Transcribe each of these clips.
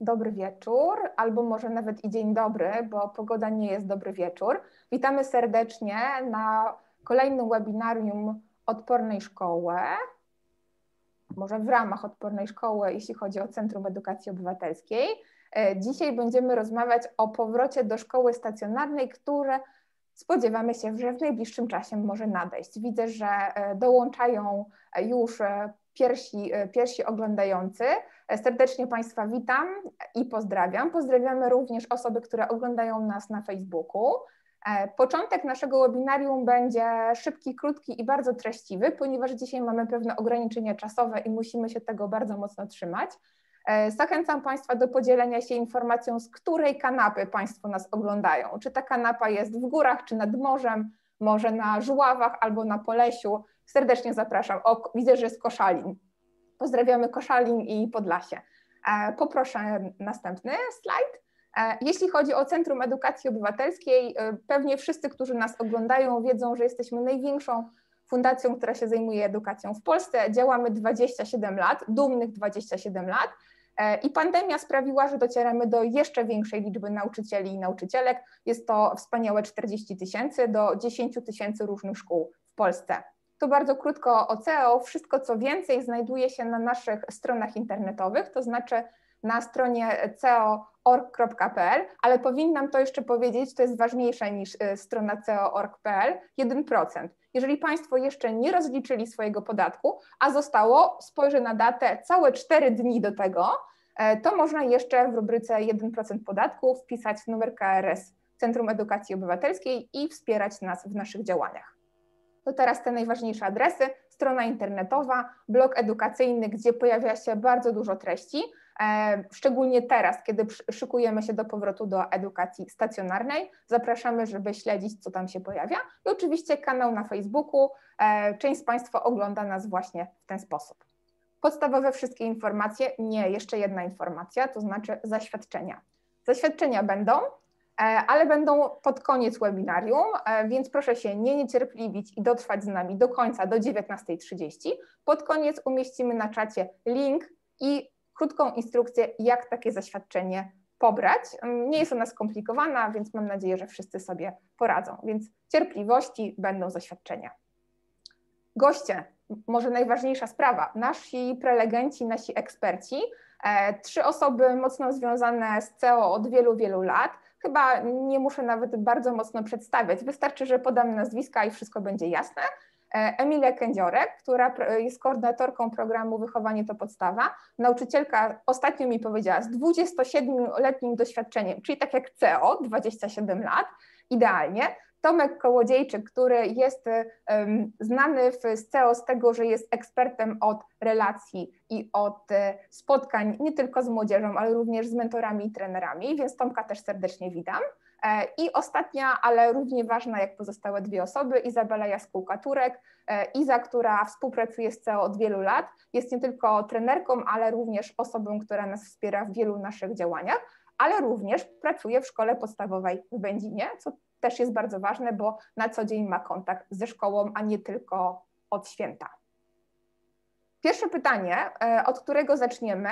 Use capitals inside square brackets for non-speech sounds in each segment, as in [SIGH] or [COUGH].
dobry wieczór, albo może nawet i dzień dobry, bo pogoda nie jest dobry wieczór. Witamy serdecznie na kolejnym webinarium Odpornej Szkoły. Może w ramach Odpornej Szkoły, jeśli chodzi o Centrum Edukacji Obywatelskiej. E, dzisiaj będziemy rozmawiać o powrocie do szkoły stacjonarnej, które spodziewamy się, że w najbliższym czasie może nadejść. Widzę, że e, dołączają już e, pierwsi, pierwsi oglądający. Serdecznie Państwa witam i pozdrawiam. Pozdrawiamy również osoby, które oglądają nas na Facebooku. Początek naszego webinarium będzie szybki, krótki i bardzo treściwy, ponieważ dzisiaj mamy pewne ograniczenia czasowe i musimy się tego bardzo mocno trzymać. E, zachęcam Państwa do podzielenia się informacją, z której kanapy Państwo nas oglądają. Czy ta kanapa jest w górach, czy nad morzem, może na Żuławach albo na Polesiu. Serdecznie zapraszam. O, widzę, że jest Koszalin. Pozdrawiamy Koszalin i Podlasie. E, poproszę następny slajd. E, jeśli chodzi o Centrum Edukacji Obywatelskiej, pewnie wszyscy, którzy nas oglądają, wiedzą, że jesteśmy największą fundacją, która się zajmuje edukacją w Polsce. Działamy 27 lat, dumnych 27 lat. E, I pandemia sprawiła, że docieramy do jeszcze większej liczby nauczycieli i nauczycielek. Jest to wspaniałe 40 tysięcy do 10 tysięcy różnych szkół w Polsce. To bardzo krótko o CEO. Wszystko co więcej znajduje się na naszych stronach internetowych, to znaczy na stronie ceo.org.pl, ale powinnam to jeszcze powiedzieć, to jest ważniejsze niż e, strona ceo.org.pl, 1%. Jeżeli Państwo jeszcze nie rozliczyli swojego podatku, a zostało, spojrzę na datę, całe 4 dni do tego, e, to można jeszcze w rubryce 1% podatku wpisać numer KRS Centrum Edukacji Obywatelskiej i wspierać nas w naszych działaniach. To teraz te najważniejsze adresy, strona internetowa, blog edukacyjny, gdzie pojawia się bardzo dużo treści, E, szczególnie teraz, kiedy szykujemy się do powrotu do edukacji stacjonarnej. Zapraszamy, żeby śledzić, co tam się pojawia. I oczywiście kanał na Facebooku. E, część z Państwa ogląda nas właśnie w ten sposób. Podstawowe wszystkie informacje, nie, jeszcze jedna informacja, to znaczy zaświadczenia. Zaświadczenia będą, ale będą pod koniec webinarium, więc proszę się nie niecierpliwić i dotrwać z nami do końca, do 19.30. Pod koniec umieścimy na czacie link i krótką instrukcję, jak takie zaświadczenie pobrać. Nie jest ona skomplikowana, więc mam nadzieję, że wszyscy sobie poradzą. Więc cierpliwości będą zaświadczenia. Goście, może najważniejsza sprawa, nasi prelegenci, nasi eksperci, e, trzy osoby mocno związane z CEO od wielu, wielu lat. Chyba nie muszę nawet bardzo mocno przedstawiać, wystarczy, że podam nazwiska i wszystko będzie jasne. E, Emilia Kędziorek, która jest koordynatorką programu Wychowanie to podstawa. Nauczycielka ostatnio mi powiedziała z 27-letnim doświadczeniem, czyli tak jak CEO, 27 lat, idealnie. Tomek Kołodziejczyk, który jest znany w CEO z tego, że jest ekspertem od relacji i od e, spotkań nie tylko z młodzieżą, ale również z mentorami i trenerami, więc Tomka też serdecznie witam. E, I ostatnia, ale równie ważna jak pozostałe dwie osoby, Izabela Jaskółka-Turek. E, Iza, która współpracuje z CEO od wielu lat, jest nie tylko trenerką, ale również osobą, która nas wspiera w wielu naszych działaniach, ale również pracuje w szkole podstawowej w Będzinie, co też jest bardzo ważne, bo na co dzień ma kontakt ze szkołą, a nie tylko od święta. Pierwsze pytanie, e, od którego zaczniemy,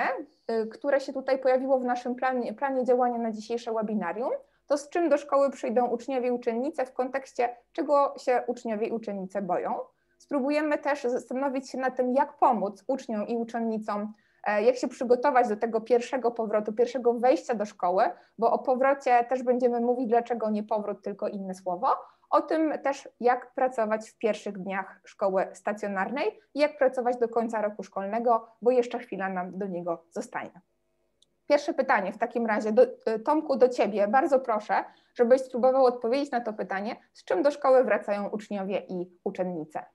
które się tutaj pojawiło w naszym planie, planie działania na dzisiejsze webinarium, to z czym do szkoły przyjdą uczniowie i uczennice w kontekście, czego się uczniowie i uczennice boją. Spróbujemy też zastanowić się nad tym, jak pomóc uczniom i uczennicom, e, jak się przygotować do tego pierwszego powrotu, pierwszego wejścia do szkoły, bo o powrocie też będziemy mówić, dlaczego nie powrót, tylko inne słowo. O tym też, jak pracować w pierwszych dniach szkoły stacjonarnej i jak pracować do końca roku szkolnego, bo jeszcze chwila nam do niego zostanie. Pierwsze pytanie w takim razie, do, e, Tomku, do Ciebie. Bardzo proszę, żebyś spróbował odpowiedzieć na to pytanie, z czym do szkoły wracają uczniowie i uczennice.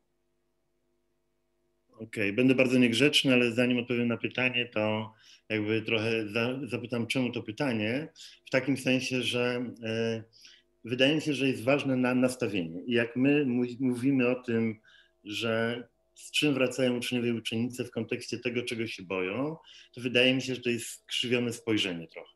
Okay, będę bardzo niegrzeczny, ale zanim odpowiem na pytanie, to jakby trochę za, zapytam, czemu to pytanie, w takim sensie, że e, wydaje mi się, że jest ważne na nastawienie. I jak my mówimy o tym, że z czym wracają uczniowie i uczennice w kontekście tego, czego się boją, to wydaje mi się, że to jest skrzywione spojrzenie trochę.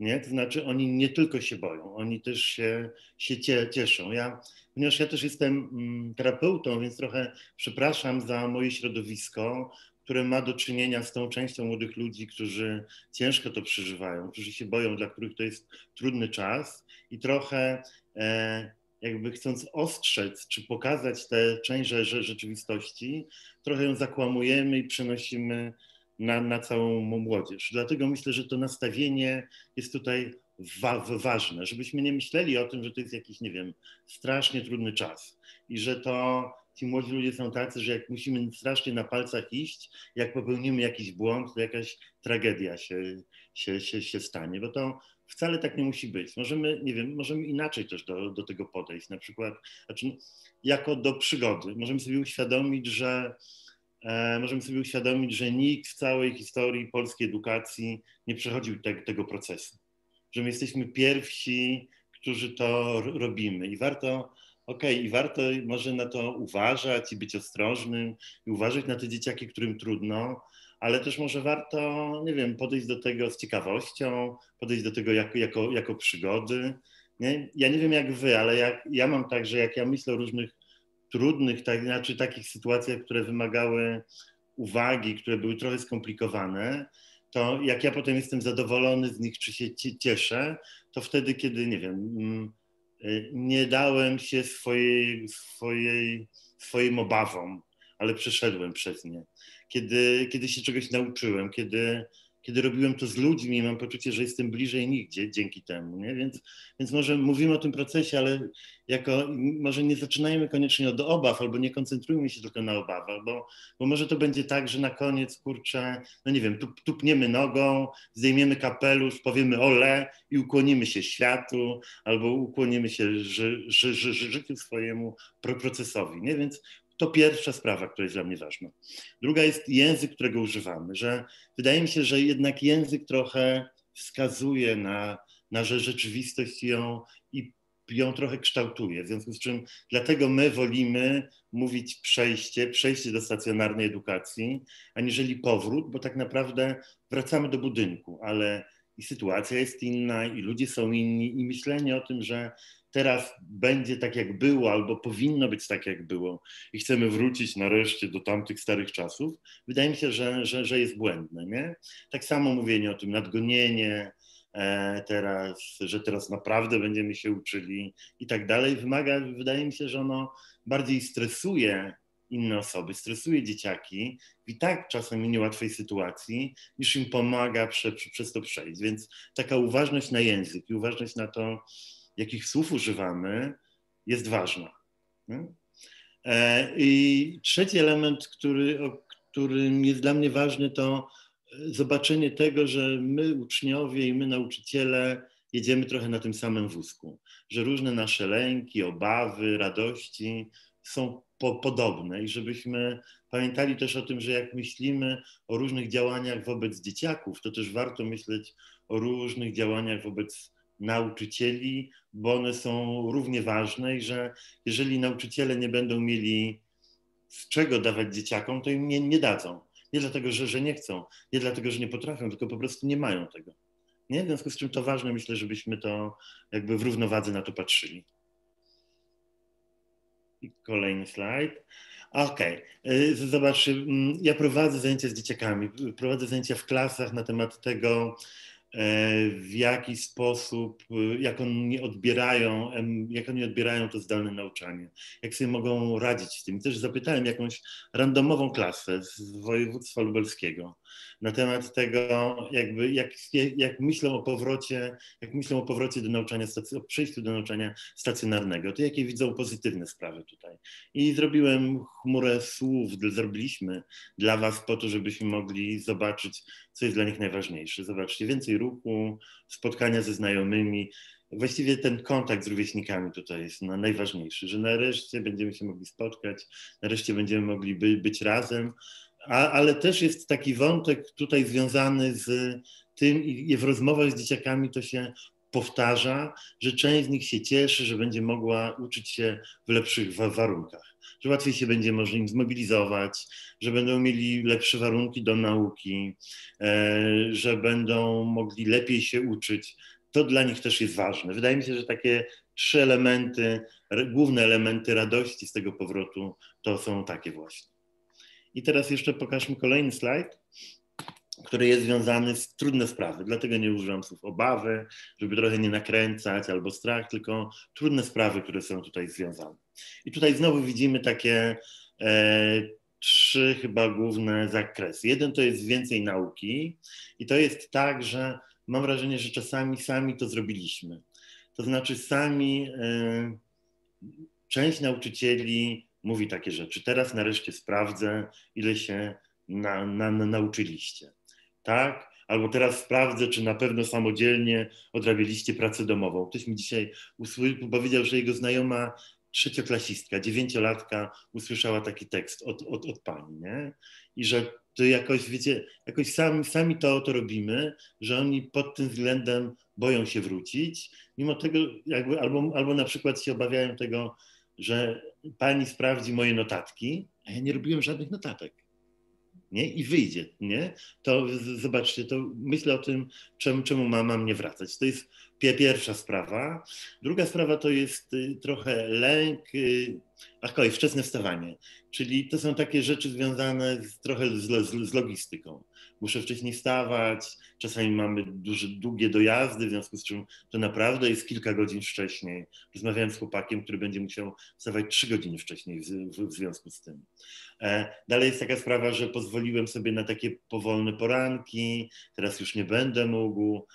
Nie? To znaczy oni nie tylko się boją, oni też się, się cieszą. Ja, ponieważ ja też jestem mm, terapeutą, więc trochę przepraszam za moje środowisko, które ma do czynienia z tą częścią młodych ludzi, którzy ciężko to przeżywają, którzy się boją, dla których to jest trudny czas i trochę e, jakby chcąc ostrzec czy pokazać tę część rzeczywistości, trochę ją zakłamujemy i przenosimy na, na całą młodzież. Dlatego myślę, że to nastawienie jest tutaj wa ważne, żebyśmy nie myśleli o tym, że to jest jakiś, nie wiem, strasznie trudny czas i że to ci młodzi ludzie są tacy, że jak musimy strasznie na palcach iść, jak popełnimy jakiś błąd, to jakaś tragedia się, się, się, się stanie, bo to wcale tak nie musi być. Możemy, nie wiem, możemy inaczej też do, do tego podejść, na przykład, znaczy jako do przygody. Możemy sobie uświadomić, że możemy sobie uświadomić, że nikt w całej historii polskiej edukacji nie przechodził te, tego procesu. Że my jesteśmy pierwsi, którzy to robimy i warto Okej, okay, i warto może na to uważać i być ostrożnym i uważać na te dzieciaki, którym trudno, ale też może warto, nie wiem, podejść do tego z ciekawością, podejść do tego jako, jako, jako przygody. Nie? Ja nie wiem jak wy, ale jak, ja mam tak, że jak ja myślę o różnych trudnych, tak, znaczy takich sytuacjach, które wymagały uwagi, które były trochę skomplikowane, to jak ja potem jestem zadowolony z nich, czy się cieszę, to wtedy, kiedy, nie wiem, mm, y, nie dałem się swojej, swojej, swoim obawom, ale przeszedłem przez nie. Kiedy, kiedy się czegoś nauczyłem, kiedy, kiedy robiłem to z ludźmi, mam poczucie, że jestem bliżej nigdzie dzięki temu. Nie? Więc, więc może mówimy o tym procesie, ale jako, może nie zaczynajmy koniecznie od obaw, albo nie koncentrujmy się tylko na obawach, bo, bo może to będzie tak, że na koniec, kurczę, no nie wiem, tup, tupniemy nogą, zdejmiemy kapelusz, powiemy ole i ukłonimy się światu, albo ukłonimy się ży, ży, ży, życiu swojemu procesowi. Nie? Więc to pierwsza sprawa, która jest dla mnie ważna. Druga jest język, którego używamy, że wydaje mi się, że jednak język trochę wskazuje na, na rzeczywistość ją, i ją trochę kształtuje. W związku z czym dlatego my wolimy mówić przejście, przejście do stacjonarnej edukacji, aniżeli powrót, bo tak naprawdę wracamy do budynku, ale i sytuacja jest inna, i ludzie są inni, i myślenie o tym, że teraz będzie tak, jak było, albo powinno być tak, jak było, i chcemy wrócić nareszcie do tamtych starych czasów, wydaje mi się, że, że, że jest błędne. Nie? Tak samo mówienie o tym nadgonienie, e, teraz, że teraz naprawdę będziemy się uczyli i tak dalej, wymaga, wydaje mi się, że ono bardziej stresuje inne osoby, stresuje dzieciaki w i tak czasem niełatwej sytuacji, niż im pomaga prze, prze, przez to przejść. Więc taka uważność na język i uważność na to, jakich słów używamy, jest ważna. E, I trzeci element, który, którym jest dla mnie ważny, to zobaczenie tego, że my uczniowie i my nauczyciele jedziemy trochę na tym samym wózku, że różne nasze lęki, obawy, radości są po, podobne i żebyśmy pamiętali też o tym, że jak myślimy o różnych działaniach wobec dzieciaków, to też warto myśleć o różnych działaniach wobec nauczycieli, bo one są równie ważne i że jeżeli nauczyciele nie będą mieli z czego dawać dzieciakom, to im nie, nie dadzą. Nie dlatego, że, że nie chcą, nie dlatego, że nie potrafią, tylko po prostu nie mają tego. Nie? W związku z czym to ważne, myślę, żebyśmy to jakby w równowadze na to patrzyli. I kolejny slajd. Okej, okay. zobacz, mm, ja prowadzę zajęcia z dzieciakami, prowadzę zajęcia w klasach na temat tego, w jaki sposób, e, jak oni odbierają, jak oni odbierają to zdalne nauczanie, jak sobie mogą radzić z tym. Też zapytałem jakąś randomową klasę z województwa lubelskiego na temat tego, jakby jak, jak myślą o powrocie, jak myślą o powrocie do nauczania, o przejściu do nauczania stacjonarnego, to jakie widzą pozytywne sprawy tutaj. I zrobiłem chmurę słów, zrobiliśmy dla Was po to, żebyśmy mogli zobaczyć, co jest dla nich najważniejsze. Zobaczcie, więcej ruchu, spotkania ze znajomymi, właściwie ten kontakt z rówieśnikami tutaj jest no, najważniejszy, że nareszcie będziemy się mogli spotkać, nareszcie będziemy mogli by, być razem, a, ale też jest taki wątek tutaj związany z tym i w rozmowach z dzieciakami to się powtarza, że część z nich się cieszy, że będzie mogła uczyć się w lepszych warunkach, że łatwiej się będzie można im zmobilizować, że będą mieli lepsze warunki do nauki, e, że będą mogli lepiej się uczyć. To dla nich też jest ważne. Wydaje mi się, że takie trzy elementy, główne elementy radości z tego powrotu to są takie właśnie. I teraz jeszcze pokażmy kolejny slajd, który jest związany z trudne sprawy. Dlatego nie używam słów obawy, żeby trochę nie nakręcać, albo strach, tylko trudne sprawy, które są tutaj związane. I tutaj znowu widzimy takie e, trzy chyba główne zakresy. Jeden to jest więcej nauki i to jest tak, że mam wrażenie, że czasami sami to zrobiliśmy. To znaczy sami e, część nauczycieli mówi takie rzeczy. Teraz nareszcie sprawdzę, ile się na, na, na nauczyliście. Tak? Albo teraz sprawdzę, czy na pewno samodzielnie odrabialiście pracę domową. Ktoś mi dzisiaj powiedział, że jego znajoma trzecioklasistka, dziewięciolatka usłyszała taki tekst od, od, od pani, nie? I że to jakoś, wiecie, jakoś sami, sami to, to robimy, że oni pod tym względem boją się wrócić, mimo tego jakby albo, albo na przykład się obawiają tego, że pani sprawdzi moje notatki, a ja nie robiłem żadnych notatek nie? i wyjdzie, nie? to zobaczcie, to myślę o tym, czemu, czemu mama mnie wracać. To jest pierwsza sprawa. Druga sprawa to jest y, trochę lęk, y, ach kolej, wczesne wstawanie, czyli to są takie rzeczy związane z, trochę z, z, z logistyką. Muszę wcześniej wstawać, czasami mamy duże, długie dojazdy, w związku z czym to naprawdę jest kilka godzin wcześniej. Rozmawiałem z chłopakiem, który będzie musiał wstawać trzy godziny wcześniej w, w, w związku z tym. E, dalej jest taka sprawa, że pozwoliłem sobie na takie powolne poranki, teraz już nie będę mógł,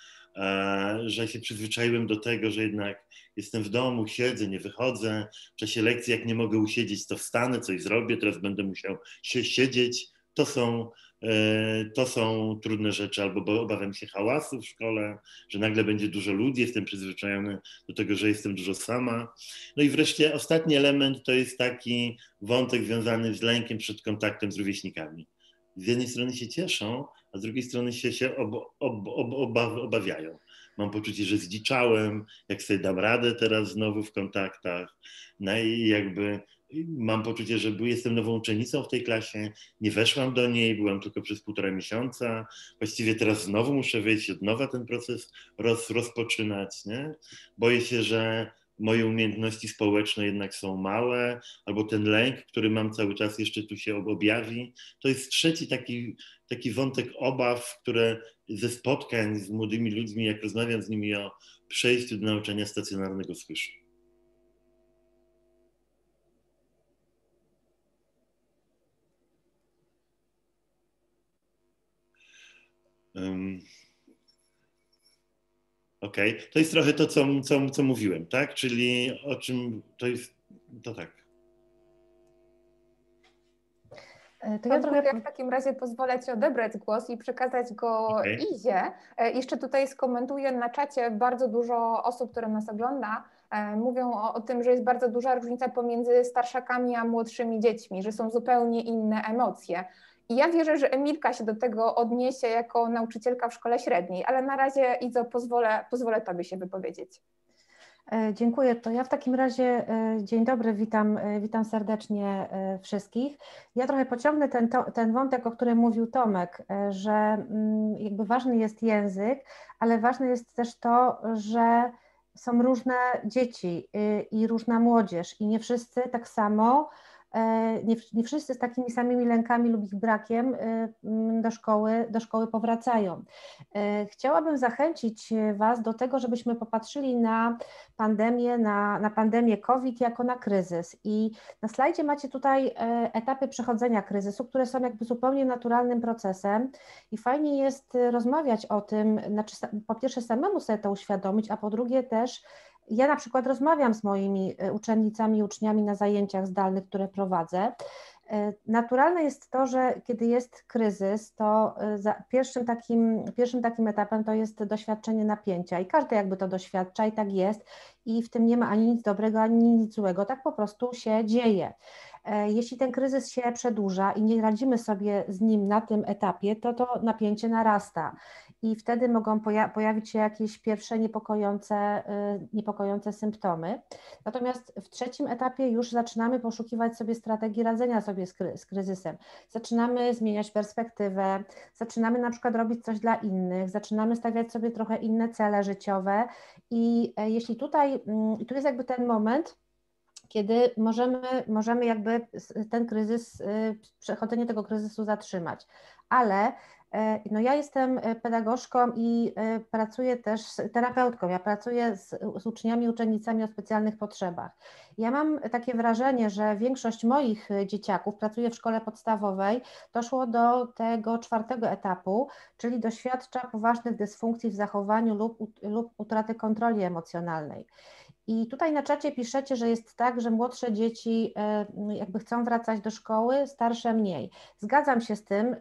że się przyzwyczaiłem do tego, że jednak jestem w domu, siedzę, nie wychodzę. W czasie lekcji, jak nie mogę usiedzieć, to wstanę, coś zrobię, teraz będę musiał się siedzieć. To są, e, to są trudne rzeczy, albo obawiam się hałasu w szkole, że nagle będzie dużo ludzi, jestem przyzwyczajony do tego, że jestem dużo sama. No i wreszcie ostatni element to jest taki wątek związany z lękiem przed kontaktem z rówieśnikami. Z jednej strony się cieszą, a z drugiej strony się, się ob, ob, ob, obawiają. Mam poczucie, że zdziczałem, jak sobie dam radę teraz znowu w kontaktach. No i jakby mam poczucie, że jestem nową uczennicą w tej klasie, nie weszłam do niej, byłam tylko przez półtora miesiąca, właściwie teraz znowu muszę wejść od nowa ten proces roz, rozpoczynać, nie? Boję się, że moje umiejętności społeczne jednak są małe, albo ten lęk, który mam cały czas jeszcze tu się objawi. To jest trzeci taki, taki wątek obaw, które ze spotkań z młodymi ludźmi, jak rozmawiam z nimi o przejściu do nauczania stacjonarnego słyszę. Um, Okej, okay. to jest trochę to, co, co, co mówiłem, tak? Czyli o czym to jest, to tak. E, to ja trochę w takim razie pozwolę Ci odebrać głos i przekazać go okay. Izie. E, jeszcze tutaj skomentuję na czacie bardzo dużo osób, które nas ogląda, e, mówią o, o, tym, że jest bardzo duża różnica pomiędzy starszakami a młodszymi dziećmi, że są zupełnie inne emocje. I ja wierzę, że Emilka się do tego odniesie jako nauczycielka w szkole średniej, ale na razie Izo pozwolę, pozwolę Tobie się wypowiedzieć. E, dziękuję. To ja w takim razie e, dzień dobry, witam, e, witam serdecznie wszystkich. Ja trochę pociągnę ten, ten wątek, o którym mówił Tomek, że mm, jakby ważny jest język, ale ważne jest też to, że są różne dzieci y, i różna młodzież i nie wszyscy tak samo nie, nie wszyscy z takimi samymi lękami lub ich brakiem e, do szkoły, do szkoły powracają. E, chciałabym zachęcić Was do tego, żebyśmy popatrzyli na pandemię, na, na pandemię COVID jako na kryzys. I na slajdzie macie tutaj etapy przechodzenia kryzysu, które są jakby zupełnie naturalnym procesem i fajnie jest rozmawiać o tym, znaczy po pierwsze samemu sobie to uświadomić, a po drugie też ja na przykład rozmawiam z moimi e, uczennicami uczniami na zajęciach zdalnych, które prowadzę. E, naturalne jest to, że kiedy jest kryzys, to e, pierwszym takim, pierwszym takim etapem to jest doświadczenie napięcia i każdy jakby to doświadcza i tak jest i w tym nie ma ani nic dobrego, ani nic złego, tak po prostu się dzieje. Jeśli ten kryzys się przedłuża i nie radzimy sobie z nim na tym etapie, to to napięcie narasta i wtedy mogą poja pojawić się jakieś pierwsze niepokojące, y, niepokojące symptomy. Natomiast w trzecim etapie już zaczynamy poszukiwać sobie strategii radzenia sobie z, kry z kryzysem. Zaczynamy zmieniać perspektywę, zaczynamy na przykład robić coś dla innych, zaczynamy stawiać sobie trochę inne cele życiowe i e, jeśli tutaj, mm, tu jest jakby ten moment, kiedy możemy, możemy jakby ten kryzys, przechodzenie tego kryzysu zatrzymać. Ale no ja jestem e, pedagogzką i e, pracuję też terapeutką. Ja pracuję z, z uczniami, uczennicami o specjalnych potrzebach. Ja mam takie wrażenie, że większość moich dzieciaków pracuje w szkole podstawowej, doszło do tego czwartego etapu, czyli doświadcza poważnych dysfunkcji w zachowaniu lub, lub utraty kontroli emocjonalnej. I tutaj na czacie piszecie, że jest tak, że młodsze dzieci jakby chcą wracać do szkoły, starsze mniej. Zgadzam się z tym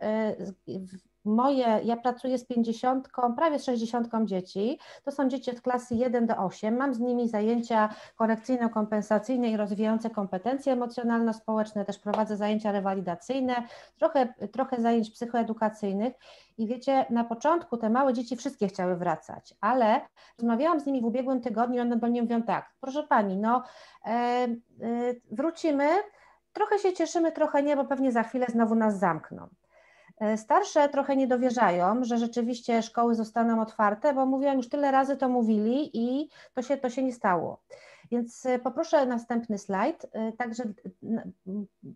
moje, ja pracuję z 50, prawie 60 dzieci. To są dzieci od klasy 1 do 8. Mam z nimi zajęcia korekcyjno-kompensacyjne i rozwijające kompetencje emocjonalno-społeczne. Też prowadzę zajęcia rewalidacyjne, trochę, trochę zajęć psychoedukacyjnych. I wiecie, na początku te małe dzieci wszystkie chciały wracać, ale rozmawiałam z nimi w ubiegłym tygodniu i one do mnie mówią tak, proszę pani, no e, e, wrócimy, trochę się cieszymy, trochę nie, bo pewnie za chwilę znowu nas zamkną. E, starsze trochę nie dowierzają, że rzeczywiście szkoły zostaną otwarte, bo mówią, już tyle razy to mówili i to się, to się nie stało. Więc e, poproszę następny slajd. E, także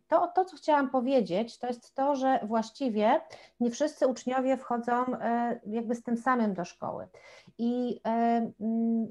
to, to, co chciałam powiedzieć, to jest to, że właściwie nie wszyscy uczniowie wchodzą jakby z tym samym do szkoły i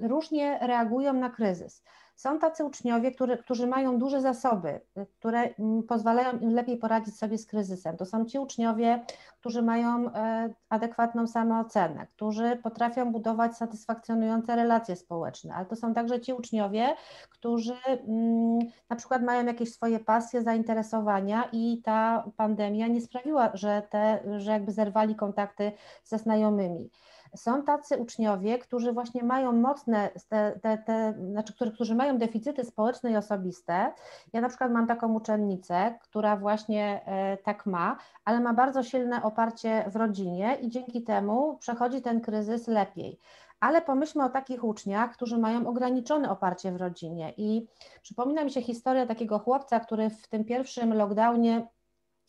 różnie reagują na kryzys. Są tacy uczniowie, którzy mają duże zasoby, które mm, pozwalają im lepiej poradzić sobie z kryzysem. To są ci uczniowie, którzy mają e, adekwatną samoocenę, którzy potrafią budować satysfakcjonujące relacje społeczne, ale to są także ci uczniowie, którzy mm, na przykład mają jakieś swoje pasje, zainteresowania i ta pandemia nie sprawiła, że, te, że jakby zerwali kontakty ze znajomymi. Są tacy uczniowie, którzy właśnie mają mocne, te, te, te, znaczy, którzy, którzy mają deficyty społeczne i osobiste. Ja na przykład mam taką uczennicę, która właśnie e, tak ma, ale ma bardzo silne oparcie w rodzinie i dzięki temu przechodzi ten kryzys lepiej ale pomyślmy o takich uczniach, którzy mają ograniczone oparcie w rodzinie. I przypomina mi się historia takiego chłopca, który w tym pierwszym lockdownie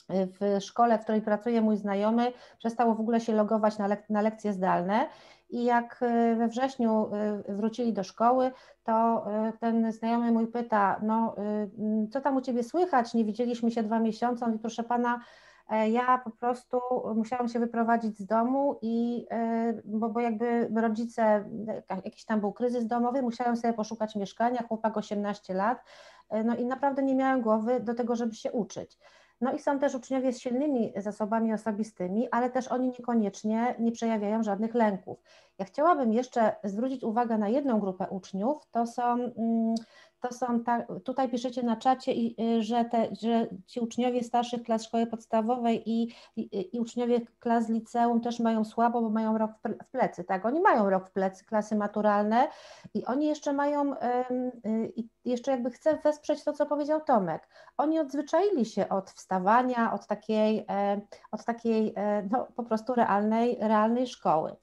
w szkole, w której pracuje mój znajomy, przestało w ogóle się logować na, lek na lekcje zdalne. I jak y, we wrześniu y, wrócili do szkoły, to y, ten znajomy mój pyta, no co tam u Ciebie słychać, nie widzieliśmy się dwa miesiące, on proszę Pana, e, ja po prostu musiałam się wyprowadzić z domu i e, bo, bo jakby rodzice, jakiś tam był kryzys domowy, musiałem sobie poszukać mieszkania, chłopak 18 lat, e, no i naprawdę nie miałem głowy do tego, żeby się uczyć. No i są też uczniowie z silnymi zasobami osobistymi, ale też oni niekoniecznie nie przejawiają żadnych lęków. Ja chciałabym jeszcze zwrócić uwagę na jedną grupę uczniów, to są mm, to są ta, tutaj piszecie na czacie, y, że, te, że ci uczniowie starszych klas szkoły podstawowej i, i, i, uczniowie klas liceum też mają słabo, bo mają rok w plecy, tak? Oni mają rok w plecy, klasy maturalne i oni jeszcze mają, y, jeszcze jakby chcę wesprzeć to, co powiedział Tomek. Oni odzwyczaili się od wstawania, od takiej, e, od takiej e, no, po prostu realnej, realnej szkoły.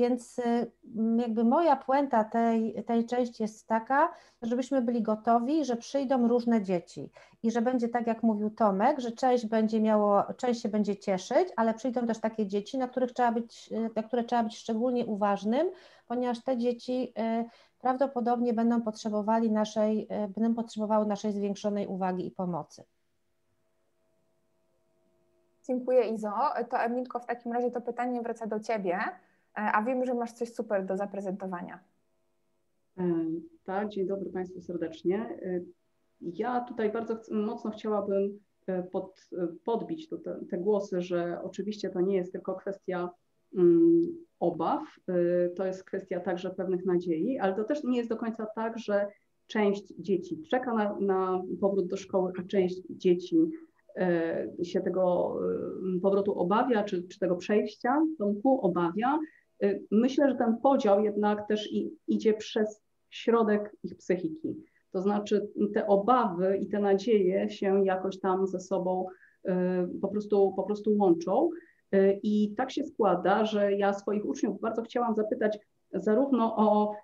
Więc y, jakby moja puenta tej, tej części jest taka, żebyśmy byli gotowi, że przyjdą różne dzieci i że będzie tak, jak mówił Tomek, że część będzie miało, część się będzie cieszyć, ale przyjdą też takie dzieci, na, których trzeba być, y, na które trzeba być szczególnie uważnym, ponieważ te dzieci y, prawdopodobnie będą potrzebowali naszej, będą potrzebowały naszej zwiększonej uwagi i pomocy. Dziękuję Izo. To Emilko, w takim razie to pytanie wraca do Ciebie. E, a wiem, że masz coś super do zaprezentowania. E, tak, dzień dobry Państwu serdecznie. E, ja tutaj bardzo mocno chciałabym pod, podbić te, te głosy, że oczywiście to nie jest tylko kwestia um, obaw, to jest kwestia także pewnych nadziei, ale to też nie jest do końca tak, że część dzieci czeka na, na powrót do szkoły, a część dzieci się tego powrotu obawia, czy, czy tego przejścia, Tomku, obawia. Y, myślę, że ten podział jednak też i, idzie przez środek ich psychiki. To znaczy te obawy i te nadzieje się jakoś tam ze sobą y, po prostu, po prostu łączą. Y, I tak się składa, że ja swoich uczniów bardzo chciałam zapytać zarówno o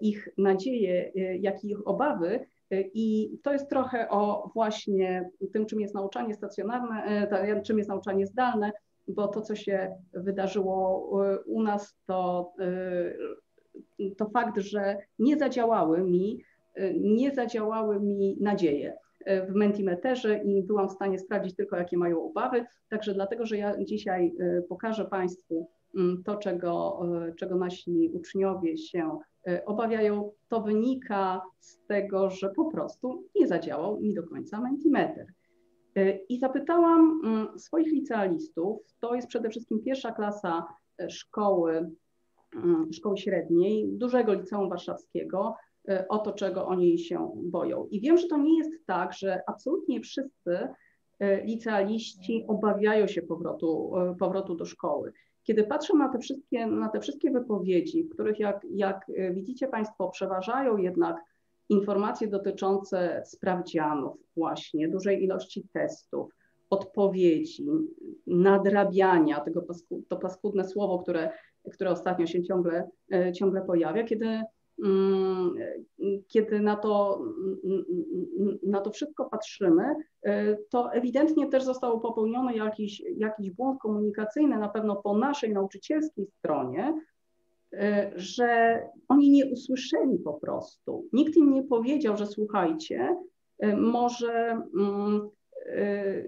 ich nadzieje, jak i ich obawy. I to jest trochę o właśnie tym, czym jest nauczanie stacjonarne, czym jest nauczanie zdalne, bo to, co się wydarzyło y, u nas, to, y, to fakt, że nie zadziałały mi nie zadziałały mi nadzieje w Mentimeterze i byłam w stanie sprawdzić tylko, jakie mają obawy. Także dlatego, że ja dzisiaj pokażę Państwu mm, to, czego, czego nasi uczniowie się obawiają, to wynika z tego, że po prostu nie zadziałał mi do końca Mentimeter. I zapytałam mm, swoich licealistów, to jest przede wszystkim pierwsza klasa szkoły, mm, szkoły średniej, dużego liceum warszawskiego, e, o to, czego oni się boją. I wiem, że to nie jest tak, że absolutnie wszyscy e, licealiści obawiają się powrotu, e, powrotu do szkoły. Kiedy patrzę na te wszystkie, na te wszystkie wypowiedzi, w których, jak, jak widzicie Państwo, przeważają jednak informacje dotyczące sprawdzianów, właśnie dużej ilości testów, odpowiedzi, nadrabiania, tego to paskudne słowo, które, które ostatnio się ciągle, e, ciągle pojawia, kiedy, mm, kiedy na to, na to wszystko patrzymy, e, to ewidentnie też został popełniony jakiś, jakiś błąd komunikacyjny, na pewno po naszej nauczycielskiej stronie, że oni nie usłyszeli po prostu. Nikt im nie powiedział, że słuchajcie, może mm,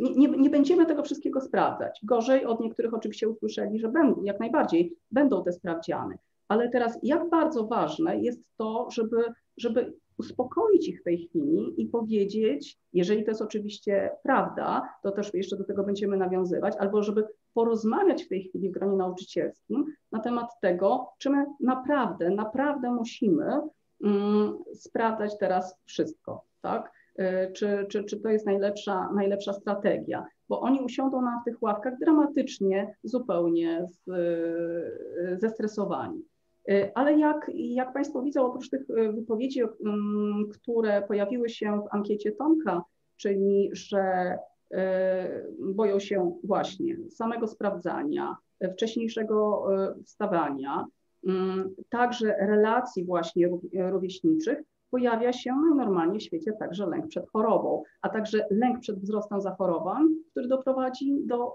nie, nie, nie, będziemy tego wszystkiego sprawdzać. Gorzej od niektórych oczywiście usłyszeli, że będą, jak najbardziej będą te sprawdziany. Ale teraz jak bardzo ważne jest to, żeby, żeby uspokoić ich w tej chwili i powiedzieć, jeżeli to jest oczywiście prawda, to też jeszcze do tego będziemy nawiązywać, albo żeby porozmawiać w tej chwili w gronie nauczycielskim na temat tego, czy my naprawdę, naprawdę musimy mm, sprawdzać teraz wszystko, tak? Y, czy, czy, czy to jest najlepsza, najlepsza strategia, bo oni usiądą na tych ławkach dramatycznie, zupełnie z, y, zestresowani. Y, ale jak, jak Państwo widzą, oprócz tych wypowiedzi, mm, które pojawiły się w ankiecie Tomka, czyli że boją się właśnie samego sprawdzania, wcześniejszego wstawania, także relacji właśnie rówieśniczych, pojawia się najnormalniej w świecie także lęk przed chorobą, a także lęk przed wzrostem zachorowań, który doprowadzi do,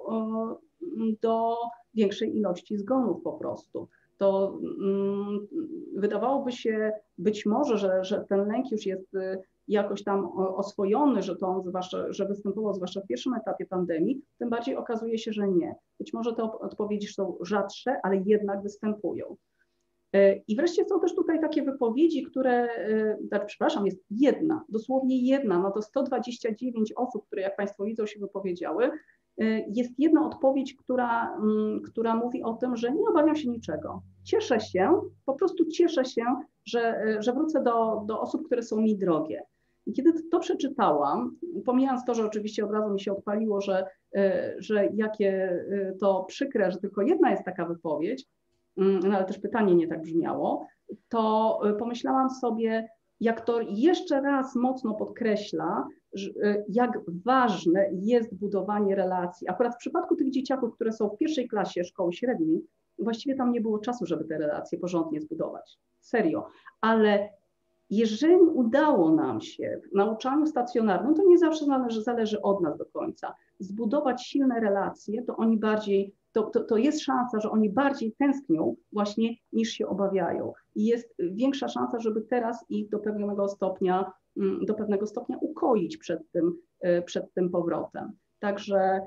do większej ilości zgonów po prostu. To mm, wydawałoby się być może, że, że ten lęk już jest y, jakoś tam oswojony, że to on zwłaszcza, że występował zwłaszcza w pierwszym etapie pandemii, tym bardziej okazuje się, że nie. Być może te odpowiedzi są rzadsze, ale jednak występują. E, I wreszcie są też tutaj takie wypowiedzi, które, tak, przepraszam, jest jedna, dosłownie jedna, no to 129 osób, które jak Państwo widzą się wypowiedziały, jest jedna odpowiedź, która, mm, która mówi o tym, że nie obawiam się niczego. Cieszę się, po prostu cieszę się, że, że wrócę do, do osób, które są mi drogie. I kiedy to przeczytałam, pomijając to, że oczywiście od razu mi się odpaliło, że, że jakie to przykre, że tylko jedna jest taka wypowiedź, Mm, no ale też pytanie nie tak brzmiało, to y, pomyślałam sobie, jak to jeszcze raz mocno podkreśla, jak ważne jest budowanie relacji. Akurat w przypadku tych dzieciaków, które są w pierwszej klasie szkoły średniej, właściwie tam nie było czasu, żeby te relacje porządnie zbudować. Serio. Ale jeżeli udało nam się w nauczaniu stacjonarnym, to nie zawsze zależy, zależy od nas do końca, zbudować silne relacje, to oni bardziej to, to, to jest szansa, że oni bardziej tęsknią właśnie niż się obawiają. I jest większa szansa, żeby teraz ich do pewnego stopnia, do pewnego stopnia ukoić przed tym, e, przed tym powrotem. Także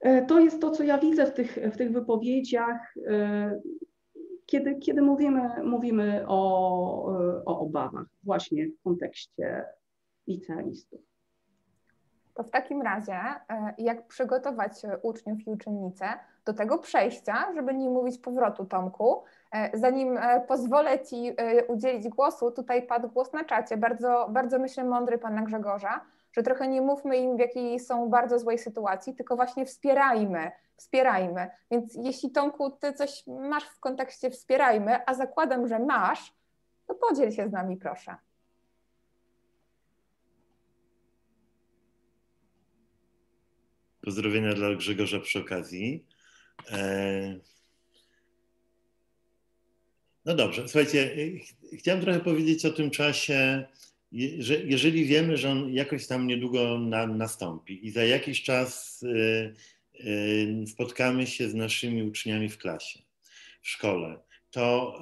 e, to jest to, co ja widzę w tych, w tych wypowiedziach, e, kiedy, kiedy mówimy, mówimy o, o obawach właśnie w kontekście licealistów. To w takim razie, jak przygotować uczniów i uczennice do tego przejścia, żeby nie mówić powrotu, Tomku? E, zanim e, pozwolę Ci udzielić głosu, tutaj padł głos na czacie, bardzo, bardzo myślę mądry Pana Grzegorza, że trochę nie mówmy im, w jakiej są bardzo złej sytuacji, tylko właśnie wspierajmy, wspierajmy. Więc jeśli Tomku, Ty coś masz w kontekście wspierajmy, a zakładam, że masz, to podziel się z nami proszę. Pozdrowienia dla Grzegorza przy okazji. E, no dobrze, słuchajcie, chciałem trochę powiedzieć o tym czasie, że jeżeli wiemy, że on jakoś tam niedługo na, nastąpi i za jakiś czas y, y, spotkamy się z naszymi uczniami w klasie, w szkole, to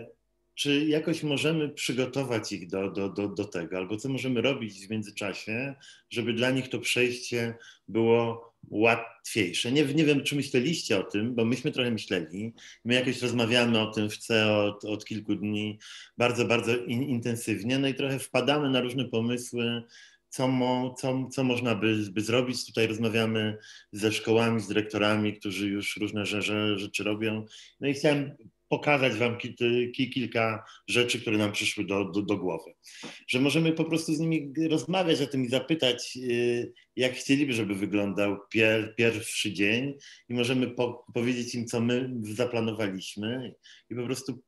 y, czy jakoś możemy przygotować ich do, do, do, do tego, albo co możemy robić w międzyczasie, żeby dla nich to przejście było łatwiejsze. Nie, nie wiem, czy myśleliście o tym, bo myśmy trochę myśleli. My jakoś rozmawiamy o tym w CE od, od kilku dni bardzo, bardzo in, intensywnie, no i trochę wpadamy na różne pomysły, co, mo, co, co można by, by zrobić. Tutaj rozmawiamy ze szkołami, z dyrektorami, którzy już różne rzeczy, rzeczy robią. No i chciałem pokazać Wam kilka rzeczy, które nam przyszły do, do, do, głowy. Że możemy po prostu z nimi rozmawiać o tym i zapytać, y, jak chcieliby, żeby wyglądał pier, pierwszy dzień, i możemy po, powiedzieć im, co my zaplanowaliśmy, i po prostu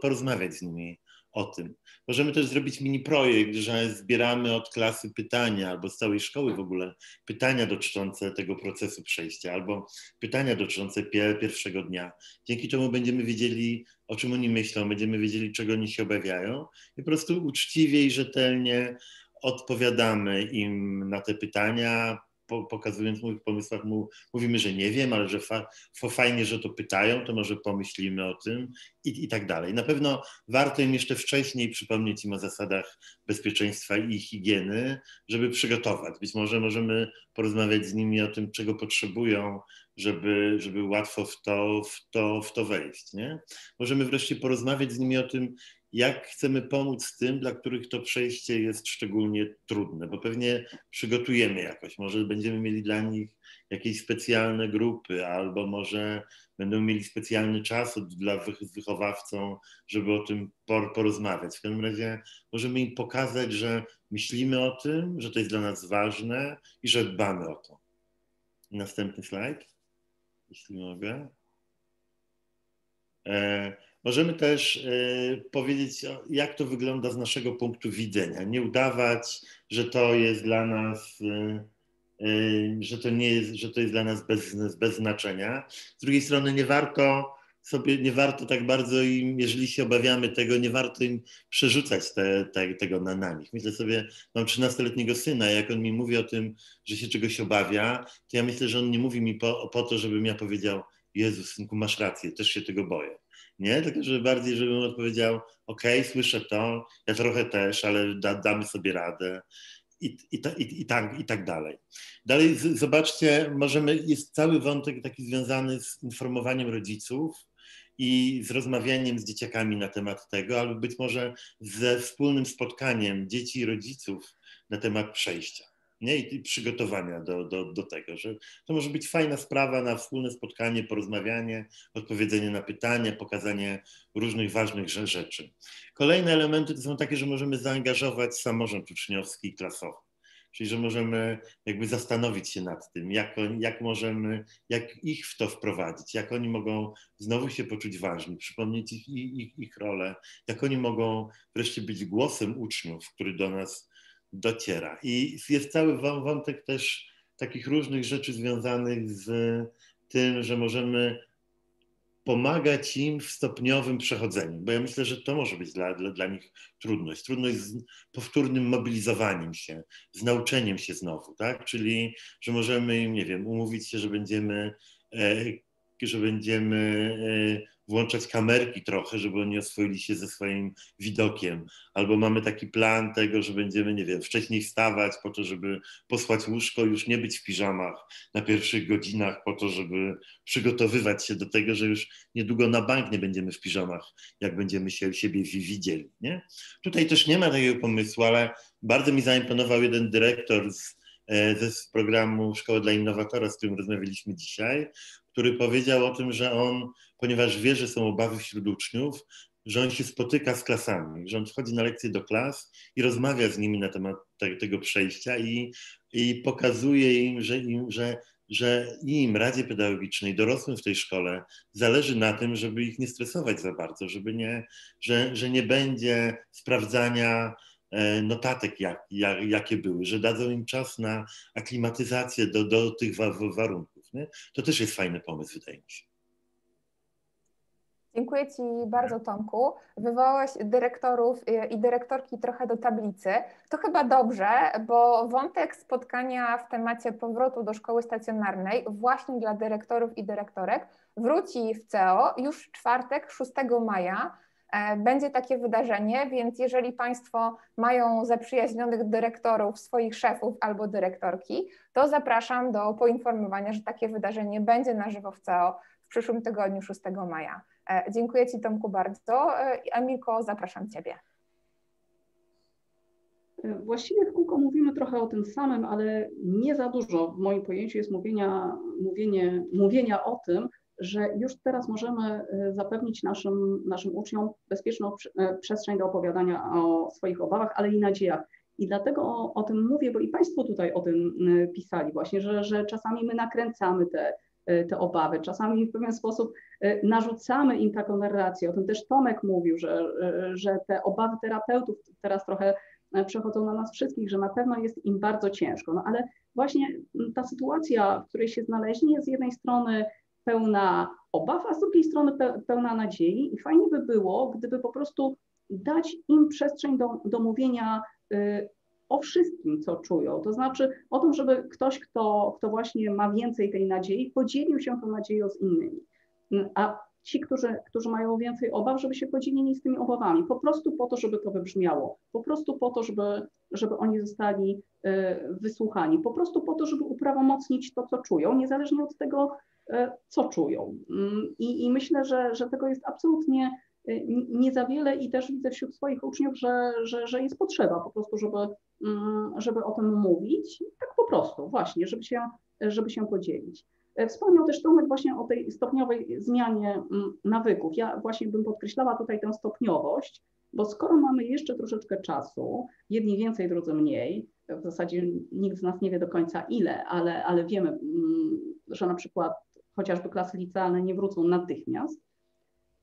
porozmawiać z nimi o tym. Możemy też zrobić mini projekt, że zbieramy od klasy pytania albo z całej szkoły w ogóle pytania dotyczące tego procesu przejścia albo pytania dotyczące pierwszego dnia. Dzięki temu będziemy wiedzieli, o czym oni myślą, będziemy wiedzieli, czego oni się obawiają i po prostu uczciwie i rzetelnie odpowiadamy im na te pytania, po, pokazując moich pomysłach, mu, mówimy, że nie wiem, ale że fa, fajnie, że to pytają, to może pomyślimy o tym i, i tak dalej. Na pewno warto im jeszcze wcześniej przypomnieć im o zasadach bezpieczeństwa i higieny, żeby przygotować. Być może możemy porozmawiać z nimi o tym, czego potrzebują, żeby, żeby łatwo w to, w, to, w to wejść. Nie? Możemy wreszcie porozmawiać z nimi o tym, jak chcemy pomóc tym, dla których to przejście jest szczególnie trudne, bo pewnie przygotujemy jakoś, może będziemy mieli dla nich jakieś specjalne grupy, albo może będą mieli specjalny czas dla z wychowawcą, żeby o tym porozmawiać. W każdym razie możemy im pokazać, że myślimy o tym, że to jest dla nas ważne i że dbamy o to. Następny slajd, jeśli mogę. E Możemy też y, powiedzieć, jak to wygląda z naszego punktu widzenia. Nie udawać, że to jest dla nas, y, y, że to nie jest, że to jest dla nas bez, bez znaczenia. Z drugiej strony nie warto sobie, nie warto tak bardzo im, jeżeli się obawiamy tego, nie warto im przerzucać te, te, tego na, na nich. Myślę sobie, mam 13-letniego syna, jak on mi mówi o tym, że się czegoś obawia, to ja myślę, że on nie mówi mi po, po to, żebym ja powiedział, Jezus, synku, masz rację, też się tego boję nie? Tylko, żeby bardziej, żebym odpowiedział, ok, słyszę to, ja trochę też, ale da, damy sobie radę i, i, i, i, tak, i tak dalej. Dalej z, zobaczcie, możemy, jest cały wątek taki związany z informowaniem rodziców i z rozmawianiem z dzieciakami na temat tego, albo być może ze wspólnym spotkaniem dzieci i rodziców na temat przejścia nie? I, przygotowania do, do, do tego, że to może być fajna sprawa na wspólne spotkanie, porozmawianie, odpowiedzenie na pytania, pokazanie różnych ważnych rzeczy. Kolejne elementy to są takie, że możemy zaangażować samorząd uczniowski i klasowy. Czyli, że możemy jakby zastanowić się nad tym, jak, on, jak możemy, jak ich w to wprowadzić, jak oni mogą znowu się poczuć ważni, przypomnieć ich, ich, ich rolę, jak oni mogą wreszcie być głosem uczniów, który do nas dociera. I jest cały wątek też takich różnych rzeczy związanych z tym, że możemy pomagać im w stopniowym przechodzeniu, bo ja myślę, że to może być dla, dla, dla nich trudność. Trudność z powtórnym mobilizowaniem się, z nauczeniem się znowu, tak? Czyli, że możemy im, nie wiem, umówić się, że będziemy, e, że będziemy e, włączać kamerki trochę, żeby oni oswoili się ze swoim widokiem. Albo mamy taki plan tego, że będziemy, nie wiem, wcześniej wstawać po to, żeby posłać łóżko, już nie być w piżamach na pierwszych godzinach, po to, żeby przygotowywać się do tego, że już niedługo na bank nie będziemy w piżamach, jak będziemy się siebie widzieli. Nie? Tutaj też nie ma takiego pomysłu, ale bardzo mi zaimponował jeden dyrektor z e, ze programu Szkoła dla Innowatora, z którym rozmawialiśmy dzisiaj, który powiedział o tym, że on, ponieważ wie, że są obawy wśród uczniów, że on się spotyka z klasami, że on wchodzi na lekcje do klas i rozmawia z nimi na temat te, tego przejścia i, i pokazuje im, że, im że, że im, Radzie Pedagogicznej, dorosłym w tej szkole, zależy na tym, żeby ich nie stresować za bardzo, żeby nie, że, że nie będzie sprawdzania e, notatek, jak, jak, jakie były, że dadzą im czas na aklimatyzację do, do tych warunków. To też jest fajny pomysł, wydaje mi się. Dziękuję Ci bardzo, Tomku. Wywołałeś dyrektorów i dyrektorki trochę do tablicy. To chyba dobrze, bo wątek spotkania w temacie powrotu do szkoły stacjonarnej właśnie dla dyrektorów i dyrektorek wróci w CEO już w czwartek, 6 maja będzie takie wydarzenie, więc jeżeli Państwo mają zaprzyjaźnionych dyrektorów, swoich szefów albo dyrektorki, to zapraszam do poinformowania, że takie wydarzenie będzie na żywo w CEO w przyszłym tygodniu 6 maja. Dziękuję Ci Tomku bardzo. Emilko, zapraszam Ciebie. Właściwie w kółko mówimy trochę o tym samym, ale nie za dużo w moim pojęciu jest mówienia, mówienie, mówienia o tym, że już teraz możemy e, zapewnić naszym, naszym uczniom bezpieczną e, przestrzeń do opowiadania o swoich obawach, ale i nadziejach. I dlatego o, o tym mówię, bo i Państwo tutaj o tym pisali właśnie, że, że czasami my nakręcamy te, te obawy, czasami w pewien sposób narzucamy im taką narrację. O tym też Tomek mówił, że, że te obawy terapeutów teraz trochę przechodzą na nas wszystkich, że na pewno jest im bardzo ciężko. No ale właśnie ta sytuacja, w której się znaleźli, jest z jednej strony pełna obaw, a z drugiej strony pełna nadziei i fajnie by było, gdyby po prostu dać im przestrzeń do, do mówienia y, o wszystkim, co czują. To znaczy o tym, żeby ktoś, kto, kto właśnie ma więcej tej nadziei, podzielił się tą nadzieją z innymi. A ci, którzy, którzy mają więcej obaw, żeby się podzielili z tymi obawami, po prostu po to, żeby to wybrzmiało, po prostu po to, żeby, żeby oni zostali y, wysłuchani, po prostu po to, żeby uprawomocnić to, co czują, niezależnie od tego, co czują. Mm, I, i myślę, że, że tego jest absolutnie y, nie za wiele i też widzę wśród swoich uczniów, że, że, że jest potrzeba po prostu, żeby, mm, żeby o tym mówić, tak po prostu, właśnie, żeby się, żeby się podzielić. E, wspomniał też Tomek właśnie o tej stopniowej zmianie mm, nawyków. Ja właśnie bym podkreślała tutaj tę stopniowość, bo skoro mamy jeszcze troszeczkę czasu, jedni więcej, drudzy mniej, w zasadzie nikt z nas nie wie do końca ile, ale, ale wiemy, że na przykład chociażby klasy licealne nie wrócą natychmiast,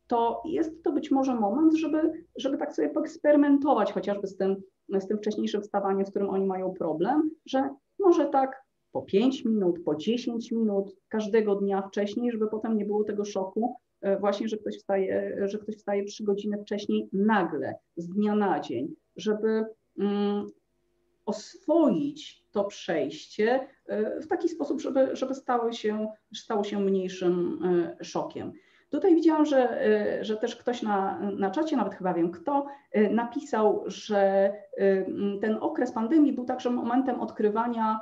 to jest to być może moment, żeby, żeby tak sobie poeksperymentować chociażby z tym, z tym wcześniejszym wstawaniem, z którym oni mają problem, że może tak po 5 minut, po 10 minut każdego dnia wcześniej, żeby potem nie było tego szoku, e, właśnie, że ktoś wstaje, że ktoś wstaje 3 godziny wcześniej nagle, z dnia na dzień, żeby mm, oswoić to przejście e, w taki sposób, żeby, żeby stało, się, stało się mniejszym e, szokiem. Tutaj widziałam, że, że też ktoś na, na czacie, nawet chyba wiem kto, napisał, że ten okres pandemii był także momentem odkrywania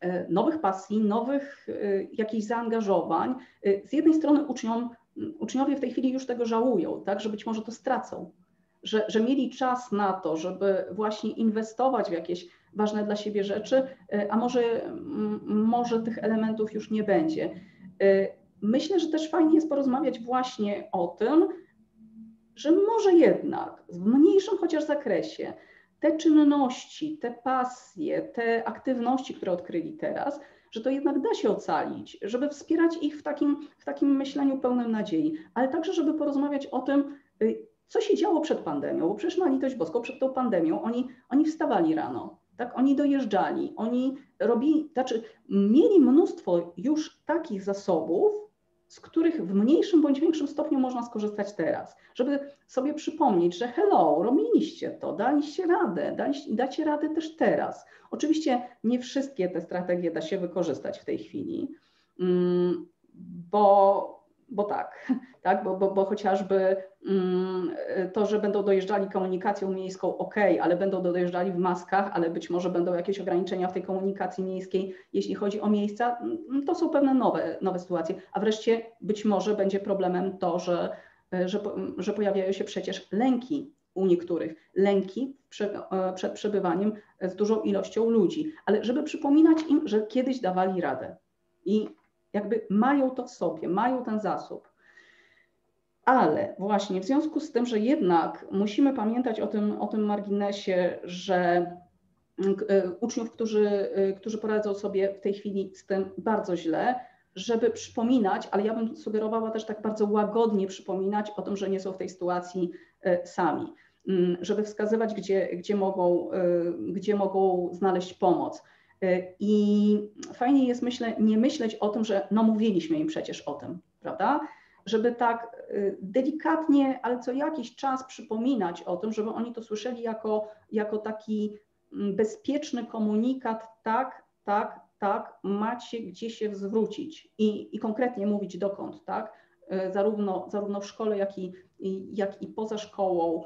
E, nowych pasji, nowych e, jakichś zaangażowań. E, z jednej strony uczniom, uczniowie w tej chwili już tego żałują, tak, że być może to stracą, że, że mieli czas na to, żeby właśnie inwestować w jakieś ważne dla siebie rzeczy, a może, może tych elementów już nie będzie. Myślę, że też fajnie jest porozmawiać właśnie o tym, że może jednak w mniejszym chociaż zakresie te czynności, te pasje, te aktywności, które odkryli teraz, że to jednak da się ocalić, żeby wspierać ich w takim, w takim myśleniu pełnym nadziei, ale także, żeby porozmawiać o tym, y, co się działo przed pandemią, bo przecież na litość boską przed tą pandemią. Oni, oni wstawali rano, tak, oni dojeżdżali, oni robili, znaczy mieli mnóstwo już takich zasobów, z których w mniejszym bądź większym stopniu można skorzystać teraz, żeby sobie przypomnieć, że hello, robiliście to, daliście radę, daliście, dacie radę też teraz. Oczywiście nie wszystkie te strategie da się wykorzystać w tej chwili, mm, bo bo tak, [LAUGHS] tak bo, bo, bo chociażby mm, to, że będą dojeżdżali komunikacją miejską, ok, ale będą dojeżdżali w maskach, ale być może będą jakieś ograniczenia w tej komunikacji miejskiej, jeśli chodzi o miejsca, mm, to są pewne nowe, nowe sytuacje. A wreszcie być może będzie problemem to, że, że, że pojawiają się przecież lęki u niektórych, lęki e, przed przebywaniem z dużą ilością ludzi, ale żeby przypominać im, że kiedyś dawali radę. I jakby mają to w sobie, mają ten zasób. Ale właśnie w związku z tym, że jednak musimy pamiętać o tym, o tym marginesie, że e, uczniów, którzy, e, którzy poradzą sobie w tej chwili z tym bardzo źle, żeby przypominać, ale ja bym sugerowała też tak bardzo łagodnie przypominać o tym, że nie są w tej sytuacji sami, mm, żeby wskazywać, gdzie, gdzie, mogą, gdzie mogą znaleźć pomoc. Y, I fajnie jest, myślę, nie myśleć o tym, że no mówiliśmy im przecież o tym, prawda? Żeby tak y, delikatnie, ale co jakiś czas przypominać o tym, żeby oni to słyszeli jako, jako taki mm, bezpieczny komunikat, tak, tak, tak, macie gdzie się zwrócić i, i konkretnie mówić dokąd, tak? zarówno, zarówno w szkole, jak i, jak i poza szkołą,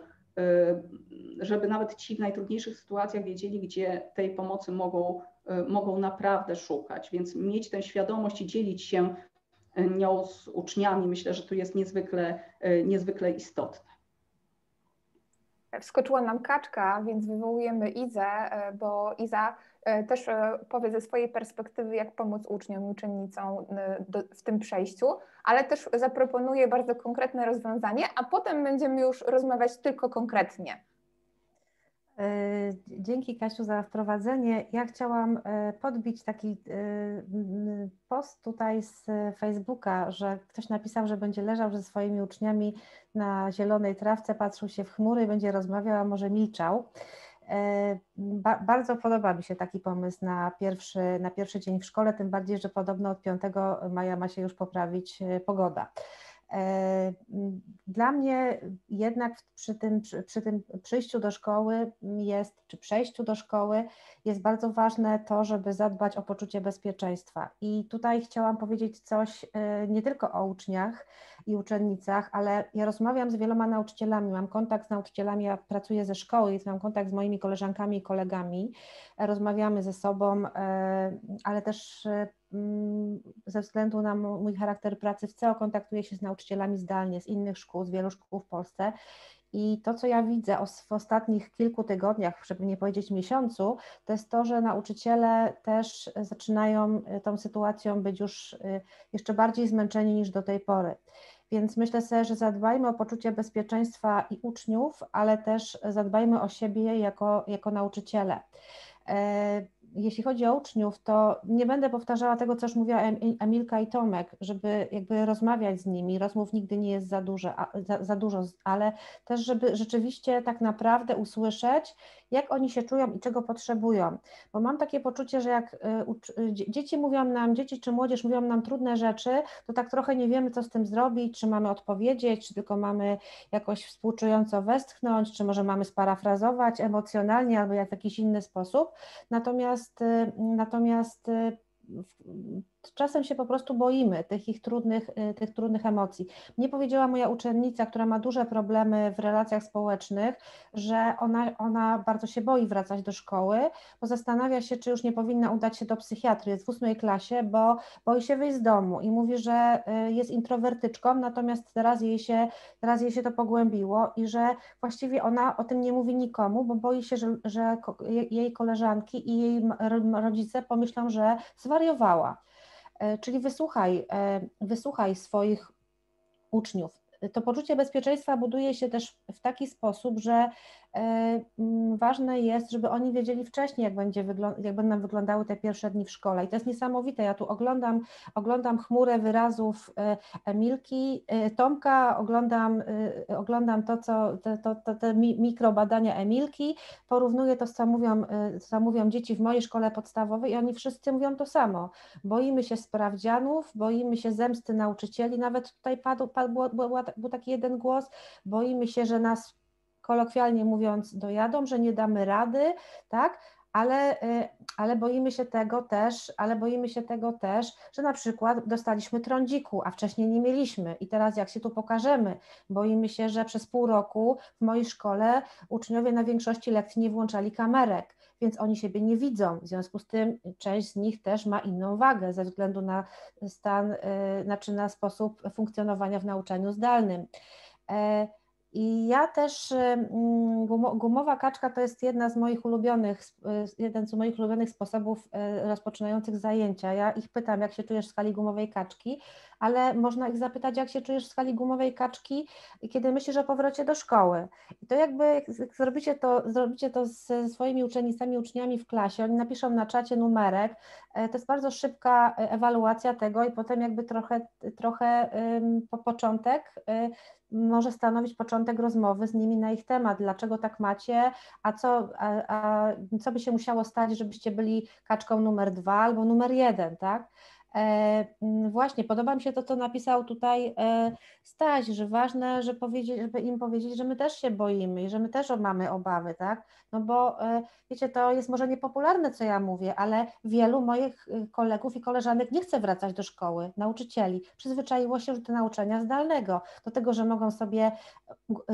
żeby nawet ci w najtrudniejszych sytuacjach wiedzieli, gdzie tej pomocy mogą, mogą naprawdę szukać. Więc mieć tę świadomość i dzielić się nią z uczniami, myślę, że tu jest niezwykle, niezwykle istotne. Wskoczyła nam kaczka, więc wywołujemy Izę, bo Iza też powie ze swojej perspektywy, jak pomóc uczniom i uczennicom w tym przejściu, ale też zaproponuje bardzo konkretne rozwiązanie, a potem będziemy już rozmawiać tylko konkretnie. Dzięki Kasiu za wprowadzenie. Ja chciałam podbić taki post tutaj z Facebooka, że ktoś napisał, że będzie leżał ze swoimi uczniami na zielonej trawce, patrzył się w chmury będzie rozmawiał, a może milczał. Ba bardzo podoba mi się taki pomysł na pierwszy, na pierwszy dzień w szkole, tym bardziej, że podobno od 5 maja ma się już poprawić pogoda. E, dla mnie jednak przy tym, przy, przy, tym przyjściu do szkoły jest, czy przejściu do szkoły jest bardzo ważne to, żeby zadbać o poczucie bezpieczeństwa. I tutaj chciałam powiedzieć coś nie tylko o uczniach, i uczennicach, ale ja rozmawiam z wieloma nauczycielami, mam kontakt z nauczycielami, ja pracuję ze szkoły, więc mam kontakt z moimi koleżankami i kolegami, rozmawiamy ze sobą, e, ale też e, ze względu na mój charakter pracy w CEO kontaktuję się z nauczycielami zdalnie z innych szkół, z wielu szkół w Polsce i to, co ja widzę w ostatnich kilku tygodniach, żeby nie powiedzieć miesiącu, to jest to, że nauczyciele też zaczynają e, tą sytuacją być już jeszcze bardziej zmęczeni niż do tej pory. Więc myślę sobie, że zadbajmy o poczucie bezpieczeństwa i uczniów, ale też zadbajmy o siebie jako, jako nauczyciele. Jeśli chodzi o uczniów, to nie będę powtarzała tego, co już mówiła Emilka i Tomek, żeby jakby rozmawiać z nimi. Rozmów nigdy nie jest za dużo, za, za dużo, ale też, żeby rzeczywiście tak naprawdę usłyszeć, jak oni się czują i czego potrzebują. Bo mam takie poczucie, że jak y, y, dzieci mówią nam, dzieci czy młodzież mówią nam trudne rzeczy, to tak trochę nie wiemy, co z tym zrobić, czy mamy odpowiedzieć, czy tylko mamy jakoś współczująco westchnąć, czy może mamy sparafrazować emocjonalnie albo w jakiś inny sposób. Natomiast, y, natomiast czasem się po prostu boimy tych ich trudnych, y, tych trudnych emocji. Mnie powiedziała moja uczennica, która ma duże problemy w relacjach społecznych, że ona, ona bardzo się boi wracać do szkoły, bo zastanawia się, czy już nie powinna udać się do psychiatry, jest w ósmej klasie, bo boi się wyjść z domu i mówi, że y, jest introwertyczką, natomiast teraz jej się, teraz jej się to pogłębiło i że właściwie ona o tym nie mówi nikomu, bo boi się, że, że jej koleżanki i jej rodzice pomyślą, że zwariowała. E, czyli wysłuchaj, e, wysłuchaj swoich uczniów. To poczucie bezpieczeństwa buduje się też w taki sposób, że ważne jest, żeby oni wiedzieli wcześniej, jak, będzie jak będą wyglądały te pierwsze dni w szkole. I to jest niesamowite. Ja tu oglądam, oglądam chmurę wyrazów e, Emilki, e, Tomka, oglądam, oglądam to, co te, to, to, te mikrobadania Emilki, porównuję to, co mówią, co mówią dzieci w mojej szkole podstawowej i oni wszyscy mówią to samo. Boimy się sprawdzianów, boimy się zemsty nauczycieli, nawet tutaj padł, padł był, był taki jeden głos, boimy się, że nas kolokwialnie mówiąc, dojadą, że nie damy rady, tak? Ale, y, ale boimy się tego też, ale boimy się tego też, że na przykład dostaliśmy trądziku, a wcześniej nie mieliśmy i teraz jak się tu pokażemy, boimy się, że przez pół roku w mojej szkole uczniowie na większości lekcji nie włączali kamerek, więc oni siebie nie widzą. W związku z tym część z nich też ma inną wagę ze względu na stan, y, znaczy na sposób funkcjonowania w nauczaniu zdalnym. I ja też, mm, gumowa kaczka to jest jedna z moich ulubionych, jeden z moich ulubionych sposobów e, rozpoczynających zajęcia. Ja ich pytam, jak się czujesz w skali gumowej kaczki, ale można ich zapytać, jak się czujesz w skali gumowej kaczki, kiedy myślisz o powrocie do szkoły. I to jakby, jak zrobicie to, zrobicie to ze swoimi uczennicami, uczniami w klasie, oni napiszą na czacie numerek, e, to jest bardzo szybka e, ewaluacja tego i potem jakby trochę, trochę po początek może stanowić początek rozmowy z nimi na ich temat, dlaczego tak macie, a co, a, a co by się musiało stać, żebyście byli kaczką numer dwa albo numer jeden, tak? Właśnie, podoba mi się to, co napisał tutaj Staś, że ważne, że żeby im powiedzieć, że my też się boimy i że my też mamy obawy, tak? No bo wiecie, to jest może niepopularne, co ja mówię, ale wielu moich kolegów i koleżanek nie chce wracać do szkoły, nauczycieli. Przyzwyczaiło się do nauczania zdalnego, do tego, że mogą sobie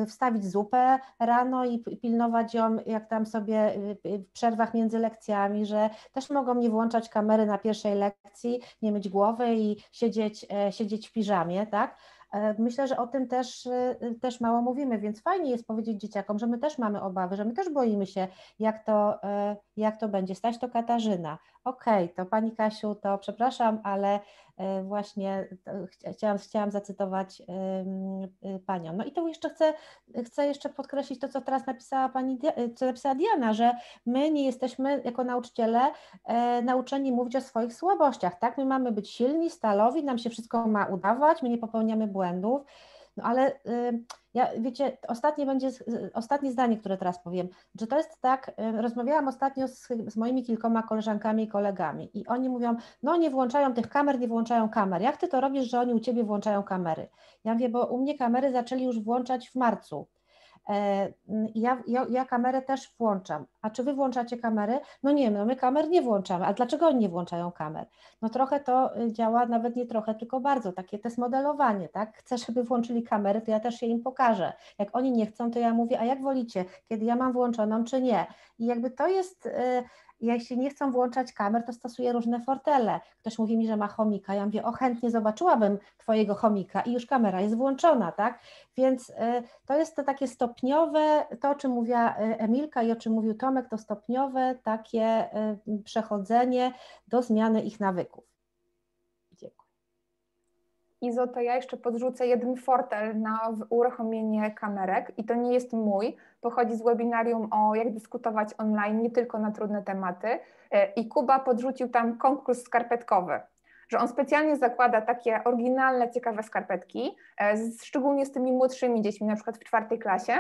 wstawić zupę rano i pilnować ją, jak tam sobie w przerwach między lekcjami, że też mogą nie włączać kamery na pierwszej lekcji, nie myć głowy i siedzieć, e, siedzieć w piżamie, tak? E, myślę, że o tym też, e, też mało mówimy, więc fajnie jest powiedzieć dzieciakom, że my też mamy obawy, że my też boimy się, jak to, jak to będzie. Stać to Katarzyna. Okej, okay, to Pani Kasiu, to przepraszam, ale E, właśnie chciałam, chciałam zacytować y, Panią. No i to jeszcze chcę, chcę jeszcze podkreślić to, co teraz napisała Pani, co napisała Diana, że my nie jesteśmy jako nauczyciele e, nauczeni mówić o swoich słabościach, tak? My mamy być silni, stalowi, nam się wszystko ma udawać, my nie popełniamy błędów, no ale ja, wiecie, ostatnie będzie, ostatnie zdanie, które teraz powiem, że to jest tak, y, rozmawiałam ostatnio z, z moimi kilkoma koleżankami i kolegami i oni mówią, no nie włączają tych kamer, nie włączają kamer. Jak ty to robisz, że oni u ciebie włączają kamery? Ja mówię, bo u mnie kamery zaczęli już włączać w marcu. E, ja, ja, ja, kamerę też włączam. A czy wy włączacie kamery? No nie, no my kamer nie włączamy. A dlaczego oni nie włączają kamer? No trochę to y, działa, nawet nie trochę, tylko bardzo, takie to jest modelowanie, tak? Chcę, żeby włączyli kamery, to ja też się im pokażę. Jak oni nie chcą, to ja mówię, a jak wolicie, kiedy ja mam włączoną, czy nie? I jakby to jest y, jeśli nie chcą włączać kamer, to stosuję różne fortele. Ktoś mówi mi, że ma chomika, ja mówię, o chętnie zobaczyłabym Twojego chomika i już kamera jest włączona, tak? Więc y, to jest to takie stopniowe, to o czym mówiła y, Emilka i o czym mówił Tomek, to stopniowe takie y, przechodzenie do zmiany ich nawyków. Izo, to ja jeszcze podrzucę jeden fortel na uruchomienie kamerek i to nie jest mój, pochodzi z webinarium o jak dyskutować online, nie tylko na trudne tematy. E, i Kuba podrzucił tam konkurs skarpetkowy, że on specjalnie zakłada takie oryginalne, ciekawe skarpetki, e, szczególnie z tymi młodszymi dziećmi, na przykład w czwartej klasie,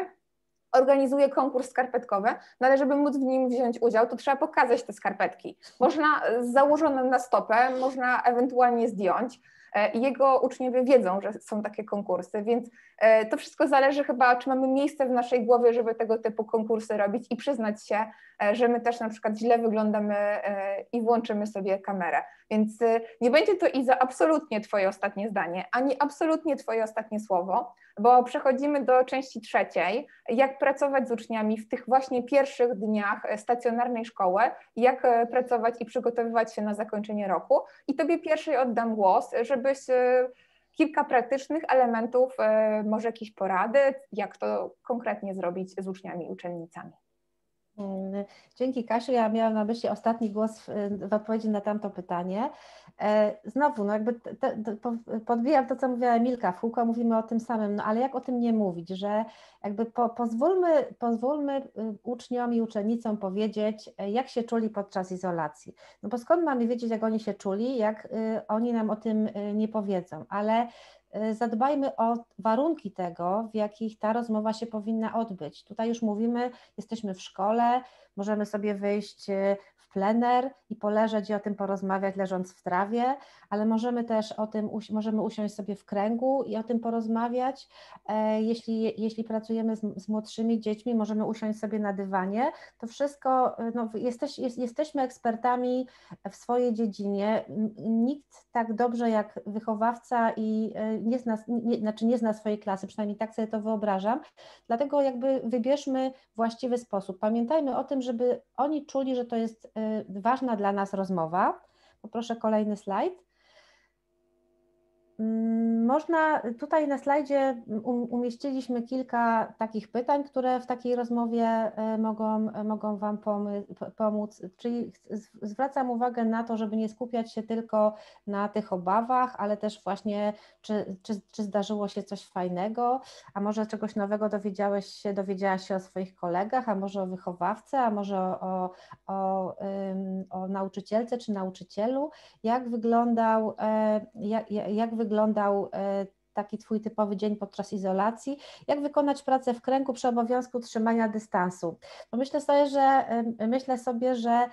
organizuje konkurs skarpetkowy, no ale żeby móc w nim wziąć udział, to trzeba pokazać te skarpetki. Można z założonym na stopę, można ewentualnie zdjąć, E, jego uczniowie wiedzą, że są takie konkursy, więc e, to wszystko zależy chyba, czy mamy miejsce w naszej głowie, żeby tego typu konkursy robić i przyznać się, e, że my też na przykład źle wyglądamy i włączymy sobie kamerę. Więc nie będzie to Iza absolutnie Twoje ostatnie zdanie, ani absolutnie Twoje ostatnie słowo, bo przechodzimy do części trzeciej, jak pracować z uczniami w tych właśnie pierwszych dniach stacjonarnej szkoły, jak pracować i przygotowywać się na zakończenie roku. I Tobie pierwszej oddam głos, żebyś kilka praktycznych elementów, może jakieś porady, jak to konkretnie zrobić z uczniami i uczennicami. Dzięki Kasiu, ja miałam na myśli ostatni głos w, odpowiedzi na tamto pytanie. E, znowu, no jakby te, te, podbijam to, co mówiła Emilka, w mówimy o tym samym, no ale jak o tym nie mówić, że jakby po, pozwólmy, pozwólmy y, uczniom i uczennicom powiedzieć, e, jak się czuli podczas izolacji. No bo skąd mamy wiedzieć, jak oni się czuli, jak y, oni nam o tym y, nie powiedzą, ale zadbajmy o warunki tego, w jakich ta rozmowa się powinna odbyć. Tutaj już mówimy, jesteśmy w szkole, możemy sobie wyjść y, plener i poleżeć i o tym porozmawiać leżąc w trawie, ale możemy też o tym, możemy usiąść sobie w kręgu i o tym porozmawiać. E, jeśli, jeśli pracujemy z, z młodszymi dziećmi, możemy usiąść sobie na dywanie. To wszystko, e, no, jesteś, jest, jesteśmy ekspertami w swojej dziedzinie. Nikt tak dobrze jak wychowawca i e, nie zna, nie, znaczy nie zna swojej klasy, przynajmniej tak sobie to wyobrażam. Dlatego jakby wybierzmy właściwy sposób. Pamiętajmy o tym, żeby oni czuli, że to jest ważna dla nas rozmowa. Poproszę kolejny slajd. Mm, można, tutaj na slajdzie um, umieściliśmy kilka takich pytań, które w takiej rozmowie y, mogą, mogą Wam pomóc. Czyli zwracam uwagę na to, żeby nie skupiać się tylko na tych obawach, ale też właśnie, czy, czy, czy zdarzyło się coś fajnego, a może czegoś nowego dowiedziałeś się, dowiedziałaś się o swoich kolegach, a może o wychowawcy, a może o, o, o nauczycielce czy nauczycielu. Jak wyglądał, e, jak, jak wyglądał wyglądał e, taki Twój typowy dzień podczas izolacji, jak wykonać pracę w kręgu przy obowiązku trzymania dystansu. myślę sobie, że myślę sobie, że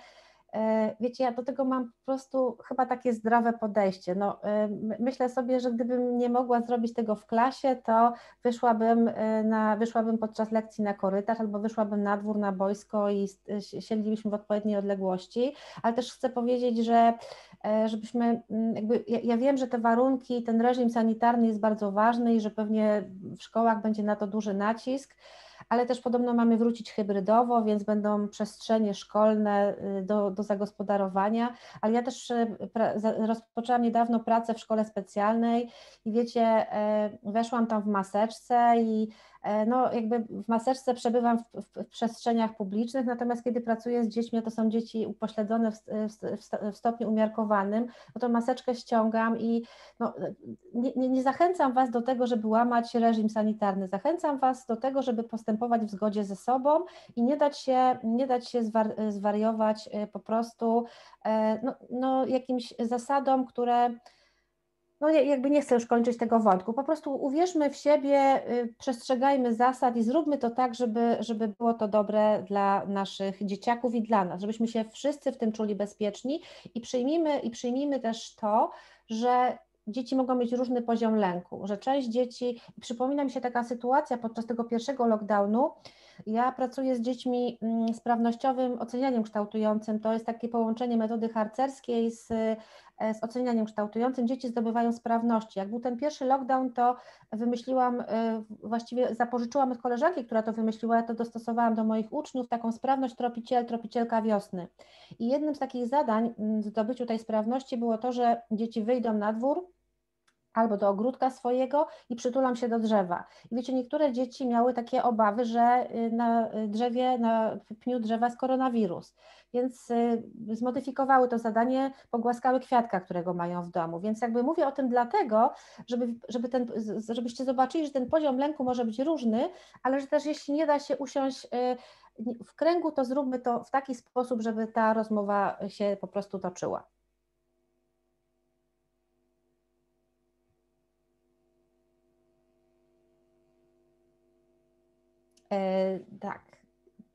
wiecie, ja do tego mam po prostu chyba takie zdrowe podejście. No, e, myślę sobie, że gdybym nie mogła zrobić tego w klasie, to wyszłabym, e, na, wyszłabym podczas lekcji na korytarz albo wyszłabym na dwór, na boisko i siedlibyśmy w odpowiedniej odległości, ale też chcę powiedzieć, że żebyśmy mm, jakby, ja, ja wiem, że te warunki, ten reżim sanitarny jest bardzo ważny i że pewnie w szkołach będzie na to duży nacisk, ale też podobno mamy wrócić hybrydowo, więc będą przestrzenie szkolne y, do, do zagospodarowania, ale ja też y, rozpoczęłam niedawno pracę w szkole specjalnej i wiecie, e, weszłam tam w maseczce i no jakby w maseczce przebywam w, w, w, przestrzeniach publicznych, natomiast kiedy pracuję z dziećmi, to są dzieci upośledzone w, w stopniu umiarkowanym, no to maseczkę ściągam i no, nie, nie, nie, zachęcam Was do tego, żeby łamać reżim sanitarny, zachęcam Was do tego, żeby postępować w zgodzie ze sobą i nie dać się, nie dać się zwar, zwariować e, po prostu e, no, no, jakimś zasadom, które no nie, jakby nie chcę już kończyć tego wątku, po prostu uwierzmy w siebie, y, przestrzegajmy zasad i zróbmy to tak, żeby, żeby było to dobre dla naszych dzieciaków i dla nas, żebyśmy się wszyscy w tym czuli bezpieczni i przyjmijmy, i przyjmijmy też to, że dzieci mogą mieć różny poziom lęku, że część dzieci, przypomina mi się taka sytuacja podczas tego pierwszego lockdownu, ja pracuję z dziećmi mm, sprawnościowym ocenianiem kształtującym, to jest takie połączenie metody harcerskiej z, e, z ocenianiem kształtującym, dzieci zdobywają sprawności. Jak był ten pierwszy lockdown, to wymyśliłam, e, właściwie zapożyczyłam od koleżanki, która to wymyśliła, ja to dostosowałam do moich uczniów, taką sprawność tropiciel, tropicielka wiosny. I jednym z takich zadań mm, w zdobyciu tej sprawności było to, że dzieci wyjdą na dwór, albo do ogródka swojego i przytulam się do drzewa. I wiecie, niektóre dzieci miały takie obawy, że y, na drzewie, na pniu drzewa jest koronawirus, więc y, zmodyfikowały to zadanie, pogłaskały kwiatka, którego mają w domu. Więc jakby mówię o tym dlatego, żeby, żeby ten, żebyście zobaczyli, że ten poziom lęku może być różny, ale że też jeśli nie da się usiąść y, w kręgu, to zróbmy to w taki sposób, żeby ta rozmowa się po prostu toczyła. Tak.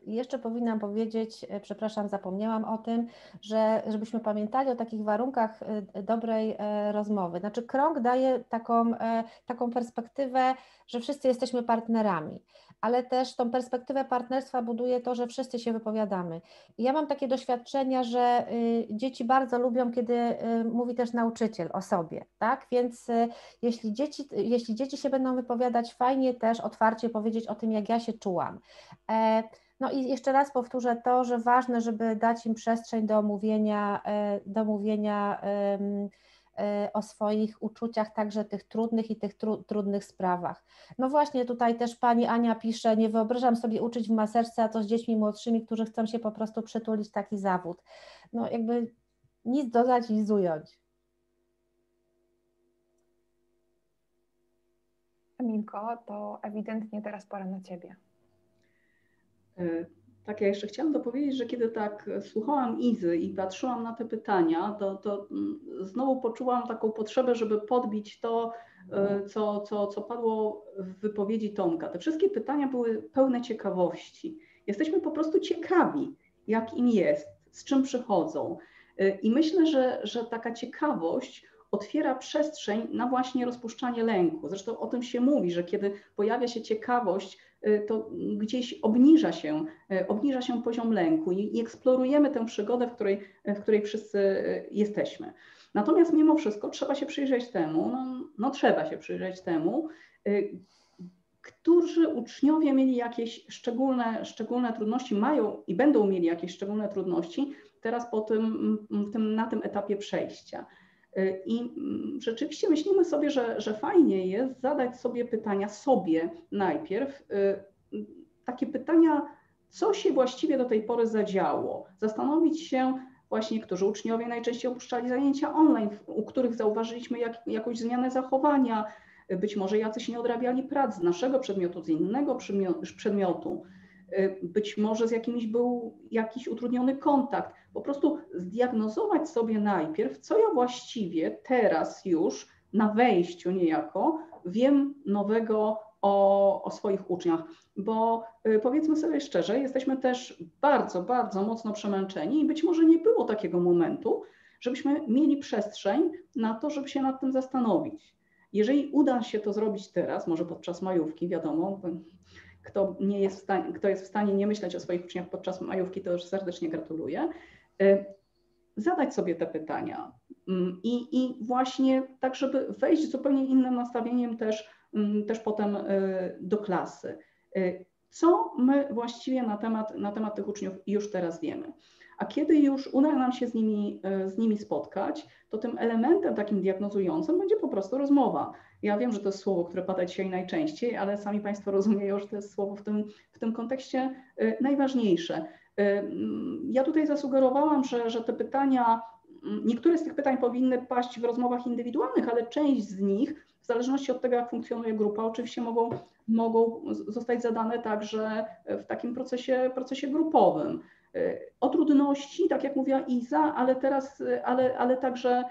Jeszcze powinnam powiedzieć, e, przepraszam, zapomniałam o tym, że żebyśmy pamiętali o takich warunkach e, dobrej rozmowy. Znaczy, krąg daje taką, taką perspektywę, że wszyscy jesteśmy partnerami ale też tą perspektywę partnerstwa buduje to, że wszyscy się wypowiadamy. Ja mam takie doświadczenia, że y, dzieci bardzo lubią, kiedy y, mówi też nauczyciel o sobie, tak? Więc y, jeśli dzieci, jeśli dzieci się będą wypowiadać, fajnie też otwarcie powiedzieć o tym, jak ja się czułam. E, no i jeszcze raz powtórzę to, że ważne, żeby dać im przestrzeń do mówienia, e, do mówienia o swoich uczuciach, także tych trudnych i tych tru, trudnych sprawach. No właśnie tutaj też pani Ania pisze, nie wyobrażam sobie uczyć w maserce, a to z dziećmi młodszymi, którzy chcą się po prostu przytulić taki zawód. No jakby nic dodać, nic ująć. Emilko, to ewidentnie teraz pora na Ciebie. E, tak, ja jeszcze chciałam dopowiedzieć, że kiedy tak słuchałam Izy i patrzyłam na te pytania, to, to mm, znowu poczułam taką potrzebę, żeby podbić to, e, co, co, co padło w wypowiedzi Tomka. Te wszystkie pytania były pełne ciekawości. Jesteśmy po prostu ciekawi, jak im jest, z czym przychodzą. E, I myślę, że, że taka ciekawość otwiera przestrzeń na właśnie rozpuszczanie lęku. Zresztą o tym się mówi, że kiedy pojawia się ciekawość, to gdzieś obniża się, y, obniża się poziom lęku i, eksplorujemy tę przygodę, w której, w której wszyscy y, jesteśmy. Natomiast mimo wszystko trzeba się przyjrzeć temu, no, no trzeba się przyjrzeć temu, którzy uczniowie mieli jakieś szczególne, szczególne trudności, mają i będą mieli jakieś szczególne trudności teraz po tym, tym, na tym etapie przejścia. Y, I mm, rzeczywiście myślimy sobie, że, że fajnie jest zadać sobie pytania sobie najpierw, y, takie pytania, co się właściwie do tej pory zadziało. Zastanowić się właśnie, którzy uczniowie najczęściej opuszczali zajęcia online, u których zauważyliśmy jak, jakąś zmianę zachowania, być może jacyś nie odrabiali prac z naszego przedmiotu, z innego przedmiotu, y, być może z jakimś był jakiś utrudniony kontakt po prostu zdiagnozować sobie najpierw, co ja właściwie teraz już na wejściu niejako wiem nowego o, o swoich uczniach, bo powiedzmy sobie szczerze, jesteśmy też bardzo, bardzo mocno przemęczeni i być może nie było takiego momentu, żebyśmy mieli przestrzeń na to, żeby się nad tym zastanowić. Jeżeli uda się to zrobić teraz, może podczas majówki, wiadomo, kto, nie jest w stanie, kto jest w stanie nie myśleć o swoich uczniach podczas majówki, to już serdecznie gratuluję. Y, zadać sobie te pytania mm, i, i właśnie tak, żeby wejść zupełnie innym nastawieniem też, mm, też potem y, do klasy. Y, co my właściwie na temat, na temat tych uczniów już teraz wiemy? A kiedy już uda nam się z nimi, z nimi spotkać, to tym elementem takim diagnozującym będzie po prostu rozmowa. Ja wiem, że to jest słowo, które pada dzisiaj najczęściej, ale sami Państwo rozumieją, że to jest słowo w tym, w tym kontekście y, najważniejsze. Y, mm, ja tutaj zasugerowałam, że, że te pytania, mm, niektóre z tych pytań powinny paść w rozmowach indywidualnych, ale część z nich, w zależności od tego, jak funkcjonuje grupa, oczywiście mogą, mogą zostać zadane także w takim procesie, procesie grupowym. Y, o trudności, tak jak mówiła Iza, ale teraz, ale, ale także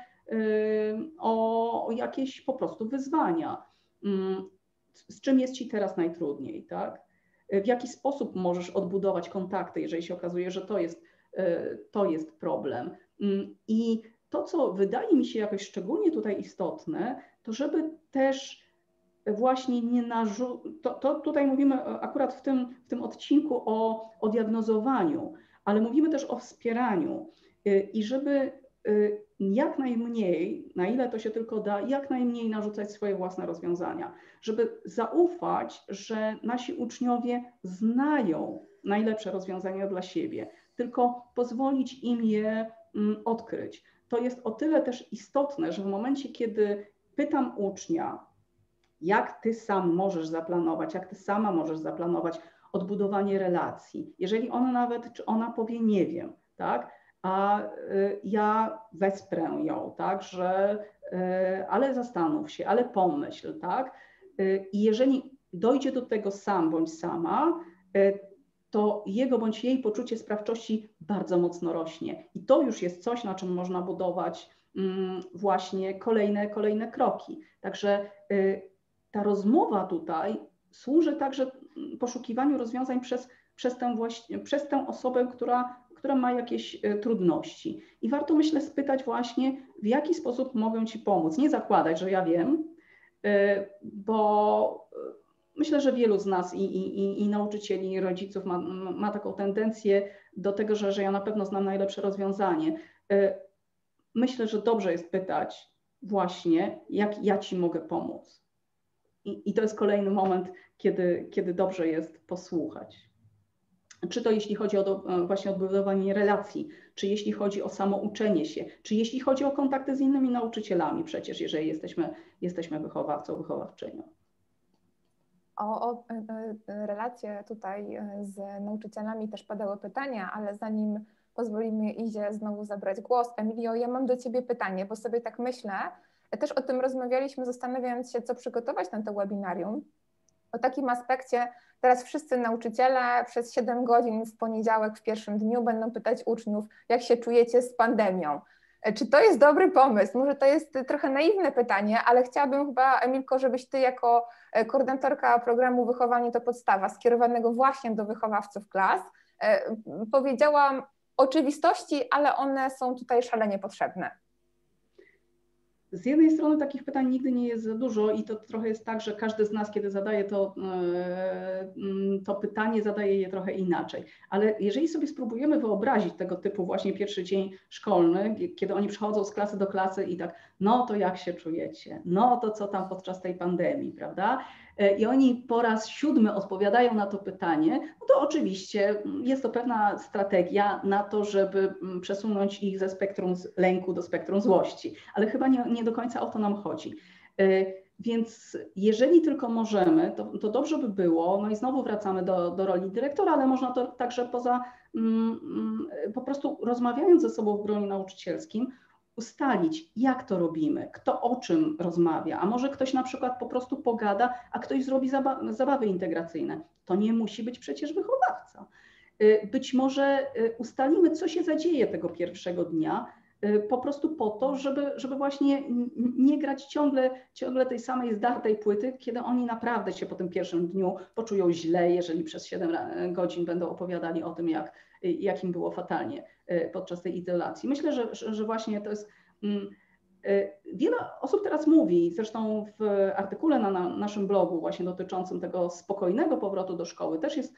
o, o jakieś po prostu wyzwania. Mm, z czym jest Ci teraz najtrudniej, tak? W jaki sposób możesz odbudować kontakty, jeżeli się okazuje, że to jest, to jest problem. Mm, I to, co wydaje mi się jakoś szczególnie tutaj istotne, to żeby też właśnie nie narzucić, to, to, tutaj mówimy akurat w tym, w tym odcinku o, o diagnozowaniu, ale mówimy też o wspieraniu y, i żeby y, jak najmniej, na ile to się tylko da, jak najmniej narzucać swoje własne rozwiązania, żeby zaufać, że nasi uczniowie znają najlepsze rozwiązania dla siebie, tylko pozwolić im je mm, odkryć. To jest o tyle też istotne, że w momencie, kiedy pytam ucznia, jak ty sam możesz zaplanować, jak ty sama możesz zaplanować odbudowanie relacji, jeżeli on nawet, czy ona powie nie wiem, tak, a y, ja wesprę ją, tak, że y, ale zastanów się, ale pomyśl, tak. Y, I jeżeli dojdzie do tego sam bądź sama, to jego bądź jej poczucie sprawczości bardzo mocno rośnie. I to już jest coś, na czym można budować mm, właśnie kolejne, kolejne kroki. Także ta rozmowa tutaj służy także poszukiwaniu rozwiązań przez, przez, tę, właśnie, przez tę osobę, która która ma jakieś e, trudności. I warto, myślę, spytać właśnie, w jaki sposób mogę Ci pomóc. Nie zakładać, że ja wiem, e, bo e, myślę, że wielu z nas i, i, i nauczycieli, i rodziców ma, ma taką tendencję do tego, że, że ja na pewno znam najlepsze rozwiązanie. Myślę, że dobrze jest pytać właśnie, jak ja Ci mogę pomóc. I, to jest kolejny moment, kiedy, kiedy dobrze jest posłuchać czy to jeśli chodzi o do, e, właśnie odbudowanie relacji, czy jeśli chodzi o samo uczenie się, czy jeśli chodzi o kontakty z innymi nauczycielami przecież, jeżeli jesteśmy, jesteśmy wychowawcą, wychowawczynią. O, o e, e, relacje tutaj z nauczycielami też padały pytania, ale zanim pozwolimy Izie znowu zabrać głos, Emilio, ja mam do Ciebie pytanie, bo sobie tak myślę, też o tym rozmawialiśmy, zastanawiając się, co przygotować na to webinarium, o takim aspekcie, teraz wszyscy nauczyciele przez 7 godzin w poniedziałek, w pierwszym dniu będą pytać uczniów, jak się czujecie z pandemią. Czy to jest dobry pomysł? Może to jest trochę naiwne pytanie, ale chciałabym chyba, Emilko, żebyś Ty jako e, koordynatorka programu Wychowanie to Podstawa, skierowanego właśnie do wychowawców klas, e, powiedziałam oczywistości, ale one są tutaj szalenie potrzebne z jednej strony takich pytań nigdy nie jest za dużo i to trochę jest tak, że każdy z nas, kiedy zadaje to, e, mm, to pytanie, zadaje je trochę inaczej. Ale jeżeli sobie spróbujemy wyobrazić tego typu właśnie pierwszy dzień szkolny, kiedy oni przychodzą z klasy do klasy i tak, no to jak się czujecie? No to co tam podczas tej pandemii, prawda? E, i oni po raz siódmy odpowiadają na to pytanie, no to oczywiście jest to pewna strategia na to, żeby mm, przesunąć ich ze spektrum lęku do spektrum złości, ale chyba nie, nie do końca o to nam chodzi. E, więc jeżeli tylko możemy, to, to, dobrze by było, no i znowu wracamy do, do roli dyrektora, ale można to także poza, mm, mm, po prostu rozmawiając ze sobą w gronie nauczycielskim, ustalić, jak to robimy, kto o czym rozmawia, a może ktoś na przykład po prostu pogada, a ktoś zrobi zaba zabawy integracyjne. To nie musi być przecież wychowawca. Y, być może y, ustalimy, co się zadzieje tego pierwszego dnia, Y, po prostu po to, żeby, żeby właśnie nie grać ciągle, ciągle tej samej zdartej płyty, kiedy oni naprawdę się po tym pierwszym dniu poczują źle, jeżeli przez 7 godzin będą opowiadali o tym, jak, jak im było fatalnie y, podczas tej izolacji. Myślę, że, że właśnie to jest. Mm, y, wiele osób teraz mówi, zresztą w artykule na, na naszym blogu, właśnie dotyczącym tego spokojnego powrotu do szkoły, też jest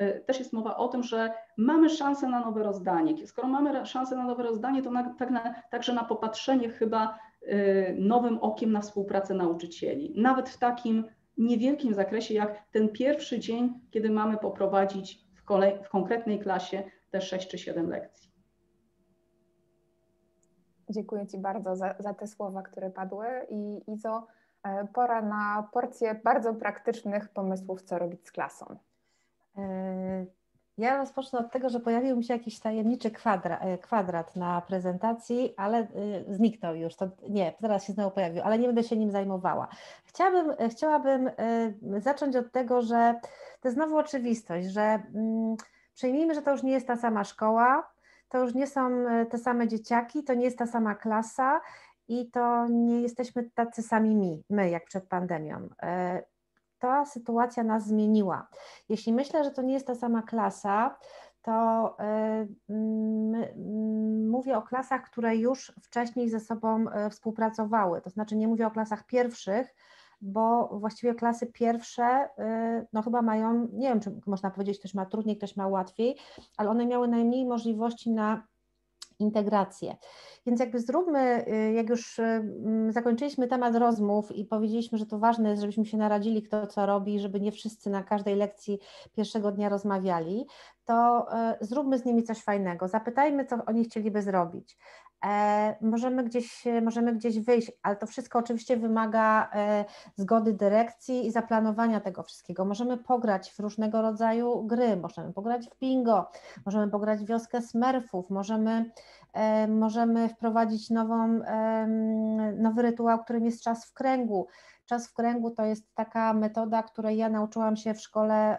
Y, też jest mowa o tym, że mamy szansę na nowe rozdanie. Skoro mamy szansę na nowe rozdanie, to na, tak na, także na popatrzenie chyba y, nowym okiem na współpracę nauczycieli. Nawet w takim niewielkim zakresie, jak ten pierwszy dzień, kiedy mamy poprowadzić kolej, w konkretnej klasie te 6 czy 7 lekcji. Dziękuję Ci bardzo za, za te słowa, które padły i Izo, e, pora na porcję bardzo praktycznych pomysłów, co robić z klasą. E, ja rozpocznę od tego, że pojawił mi się jakiś tajemniczy kwadra, e, kwadrat na prezentacji, ale zniknął już. To, nie, teraz się znowu pojawił, ale nie będę się nim zajmowała. Chciałabym, chciałabym zacząć od tego, że to znowu oczywistość, że mm, przyjmijmy, że to już nie jest ta sama szkoła, to już nie są te same dzieciaki, to nie jest ta sama klasa i to nie jesteśmy tacy sami mi, my jak przed pandemią ta sytuacja nas zmieniła. Jeśli myślę, że to nie jest ta sama klasa, to y, mówię o klasach, które już wcześniej ze sobą współpracowały. To znaczy nie mówię o klasach pierwszych, bo właściwie klasy pierwsze, y, no chyba mają, nie wiem, czy można powiedzieć, ktoś ma trudniej, ktoś ma łatwiej, ale one miały najmniej możliwości na integrację. Więc jakby zróbmy, y, jak już y, zakończyliśmy temat rozmów i powiedzieliśmy, że to ważne jest, żebyśmy się naradzili, kto co robi, żeby nie wszyscy na każdej lekcji pierwszego dnia rozmawiali, to zróbmy z nimi coś fajnego. Zapytajmy, co oni chcieliby zrobić. E, możemy gdzieś, możemy gdzieś wyjść, ale to wszystko oczywiście wymaga e, zgody dyrekcji i zaplanowania tego wszystkiego. Możemy pograć w różnego rodzaju gry, możemy pograć w bingo, możemy pograć w wioskę smurfów, możemy, e, możemy wprowadzić nową, nowy rytuał, którym jest czas w kręgu. Czas w kręgu to jest taka metoda, której ja nauczyłam się w szkole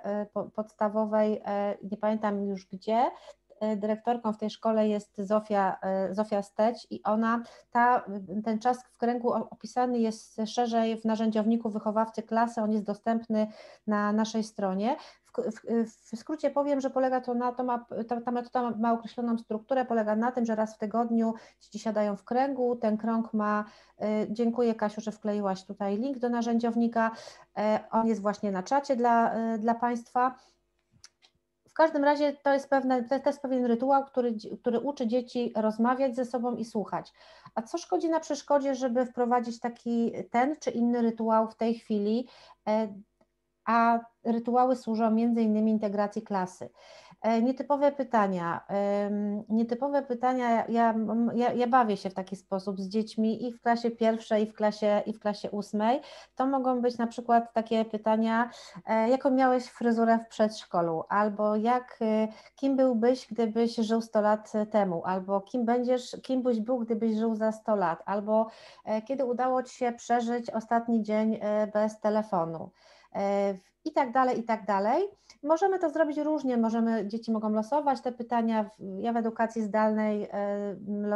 podstawowej, nie pamiętam już gdzie, E, dyrektorką w tej szkole jest Zofia, e, Zofia Steć i ona, ta, ten czas w kręgu opisany jest szerzej w narzędziowniku wychowawcy klasy, on jest dostępny na naszej stronie. W, w, skrócie powiem, że polega to na to, ma, ta, ta metoda ma określoną strukturę, polega na tym, że raz w tygodniu dzieci siadają w kręgu, ten krąg ma, e, dziękuję Kasiu, że wkleiłaś tutaj link do narzędziownika, on jest właśnie na czacie dla, dla Państwa, każdym razie to jest, pewne, to jest pewien rytuał, który, który uczy dzieci rozmawiać ze sobą i słuchać. A co szkodzi na przeszkodzie, żeby wprowadzić taki ten czy inny rytuał w tej chwili, e, a rytuały służą między innymi integracji klasy. E, nietypowe pytania. Nietypowe pytania, ja, ja, ja, bawię się w taki sposób z dziećmi i w klasie pierwszej, i w klasie, i w klasie ósmej. To mogą być na przykład takie pytania, e, jaką miałeś fryzurę w przedszkolu, albo jak, e, kim byłbyś, gdybyś żył 100 lat temu, albo kim będziesz, kim byś był, gdybyś żył za 100 lat, albo kiedy udało Ci się przeżyć ostatni dzień bez telefonu i tak dalej, i tak dalej. Możemy to zrobić różnie, możemy, dzieci mogą losować te pytania. Ja w edukacji zdalnej e,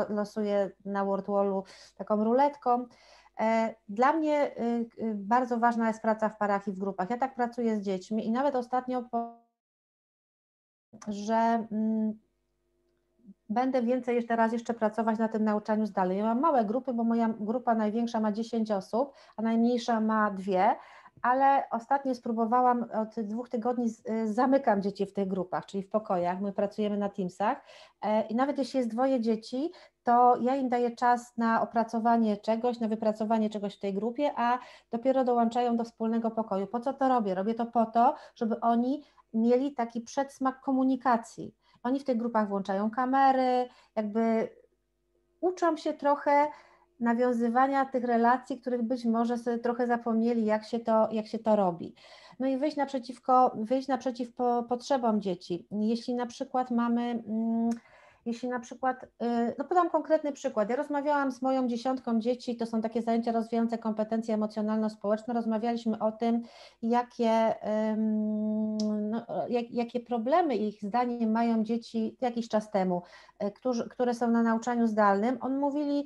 losuję na WordWallu taką ruletką. E, dla mnie y, bardzo ważna jest praca w parach i w grupach. Ja tak pracuję z dziećmi i nawet ostatnio, że mm, będę więcej jeszcze raz jeszcze pracować na tym nauczaniu zdalnym. Ja mam małe grupy, bo moja grupa największa ma 10 osób, a najmniejsza ma dwie, ale ostatnio spróbowałam, od dwóch tygodni y, zamykam dzieci w tych grupach, czyli w pokojach, my pracujemy na Teamsach e, i nawet jeśli jest dwoje dzieci, to ja im daję czas na opracowanie czegoś, na wypracowanie czegoś w tej grupie, a dopiero dołączają do wspólnego pokoju. Po co to robię? Robię to po to, żeby oni mieli taki przedsmak komunikacji. Oni w tych grupach włączają kamery, jakby uczą się trochę nawiązywania tych relacji, których być może sobie trochę zapomnieli, jak się to, jak się to robi. No i wyjść naprzeciwko, wyjść naprzeciw po, potrzebom dzieci. Jeśli na przykład mamy, mm, jeśli na przykład, y, no podam konkretny przykład, ja rozmawiałam z moją dziesiątką dzieci, to są takie zajęcia rozwijające kompetencje emocjonalno-społeczne, rozmawialiśmy o tym, jakie, no, jak, jakie problemy ich zdaniem mają dzieci jakiś czas temu, y, którzy, które są na nauczaniu zdalnym, on mówili,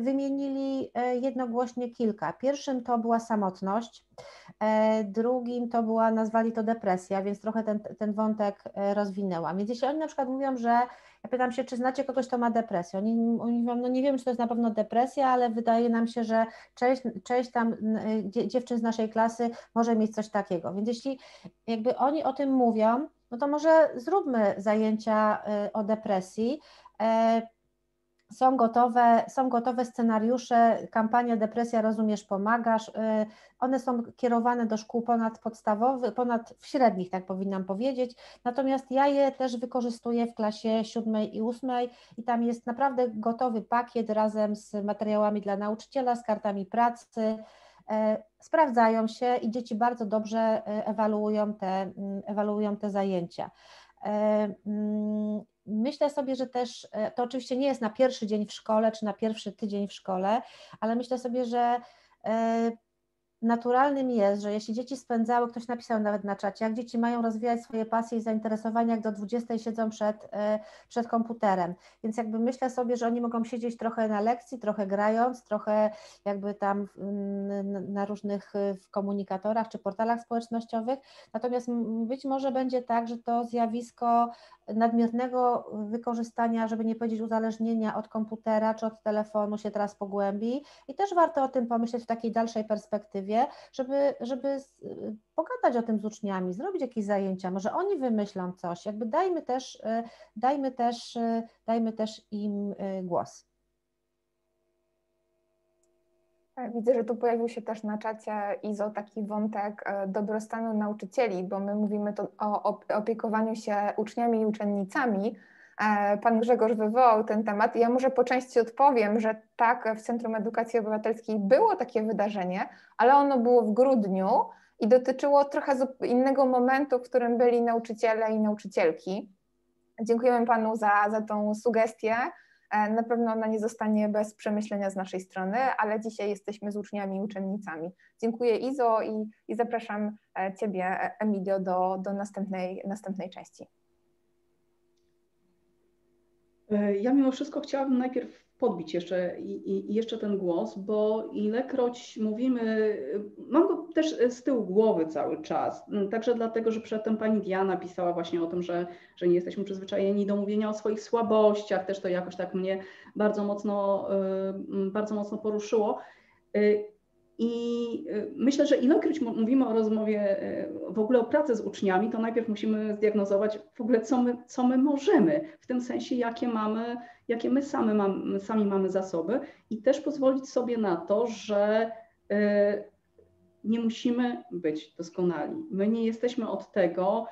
wymienili jednogłośnie kilka. Pierwszym to była samotność, drugim to była, nazwali to depresja, więc trochę ten, ten wątek rozwinęłam. Więc jeśli oni na przykład mówią, że ja pytam się, czy znacie kogoś, kto ma depresję. Oni, oni mówią, no nie wiem, czy to jest na pewno depresja, ale wydaje nam się, że część, część tam dziewczyn z naszej klasy może mieć coś takiego. Więc jeśli jakby oni o tym mówią, no to może zróbmy zajęcia o depresji. Są gotowe, są gotowe scenariusze, kampania Depresja Rozumiesz, Pomagasz. Y, one są kierowane do szkół ponadpodstawowych, ponad w średnich, tak powinnam powiedzieć. Natomiast ja je też wykorzystuję w klasie siódmej i ósmej i tam jest naprawdę gotowy pakiet razem z materiałami dla nauczyciela, z kartami pracy. E, sprawdzają się i dzieci bardzo dobrze e, ewaluują te, mm, ewaluują te zajęcia. Myślę sobie, że też e, to oczywiście nie jest na pierwszy dzień w szkole czy na pierwszy tydzień w szkole, ale myślę sobie, że e, naturalnym jest, że jeśli dzieci spędzały, ktoś napisał nawet na czacie, jak dzieci mają rozwijać swoje pasje i zainteresowania, jak do 20 siedzą przed, e, przed komputerem. Więc jakby myślę sobie, że oni mogą siedzieć trochę na lekcji, trochę grając, trochę jakby tam na różnych w komunikatorach czy portalach społecznościowych. Natomiast być może będzie tak, że to zjawisko nadmiernego wykorzystania, żeby nie powiedzieć uzależnienia od komputera czy od telefonu się teraz pogłębi i też warto o tym pomyśleć w takiej dalszej perspektywie, żeby, żeby pogadać o tym z uczniami, zrobić jakieś zajęcia, może oni wymyślą coś, jakby dajmy też, dajmy też, dajmy też im głos. E, widzę, że tu pojawił się też na czacie Izo taki wątek e, dobrostanu nauczycieli, bo my mówimy to o opiekowaniu się uczniami i uczennicami. E, pan Grzegorz wywołał ten temat ja może po części odpowiem, że tak, w Centrum Edukacji Obywatelskiej było takie wydarzenie, ale ono było w grudniu i dotyczyło trochę innego momentu, w którym byli nauczyciele i nauczycielki. Dziękujemy Panu za, za tą sugestię. E, na pewno ona nie zostanie bez przemyślenia z naszej strony, ale dzisiaj jesteśmy z uczniami i uczennicami. Dziękuję Izo i, i zapraszam e, Ciebie, Emilio, do, do następnej, następnej części. E, ja mimo wszystko chciałabym najpierw podbić jeszcze, i, i jeszcze ten głos, bo ilekroć mówimy, mam go też z tyłu głowy cały czas, także dlatego, że przedtem pani Diana pisała właśnie o tym, że, że nie jesteśmy przyzwyczajeni do mówienia o swoich słabościach, też to jakoś tak mnie bardzo mocno, bardzo mocno poruszyło. Y, I y, myślę, że ilekroć mówimy o rozmowie, w ogóle o pracy z uczniami, to najpierw musimy zdiagnozować w ogóle, co my, co my możemy, w tym sensie, jakie mamy jakie my sami, sami mamy zasoby i też pozwolić sobie na to, że e, nie musimy być doskonali. My nie jesteśmy od tego,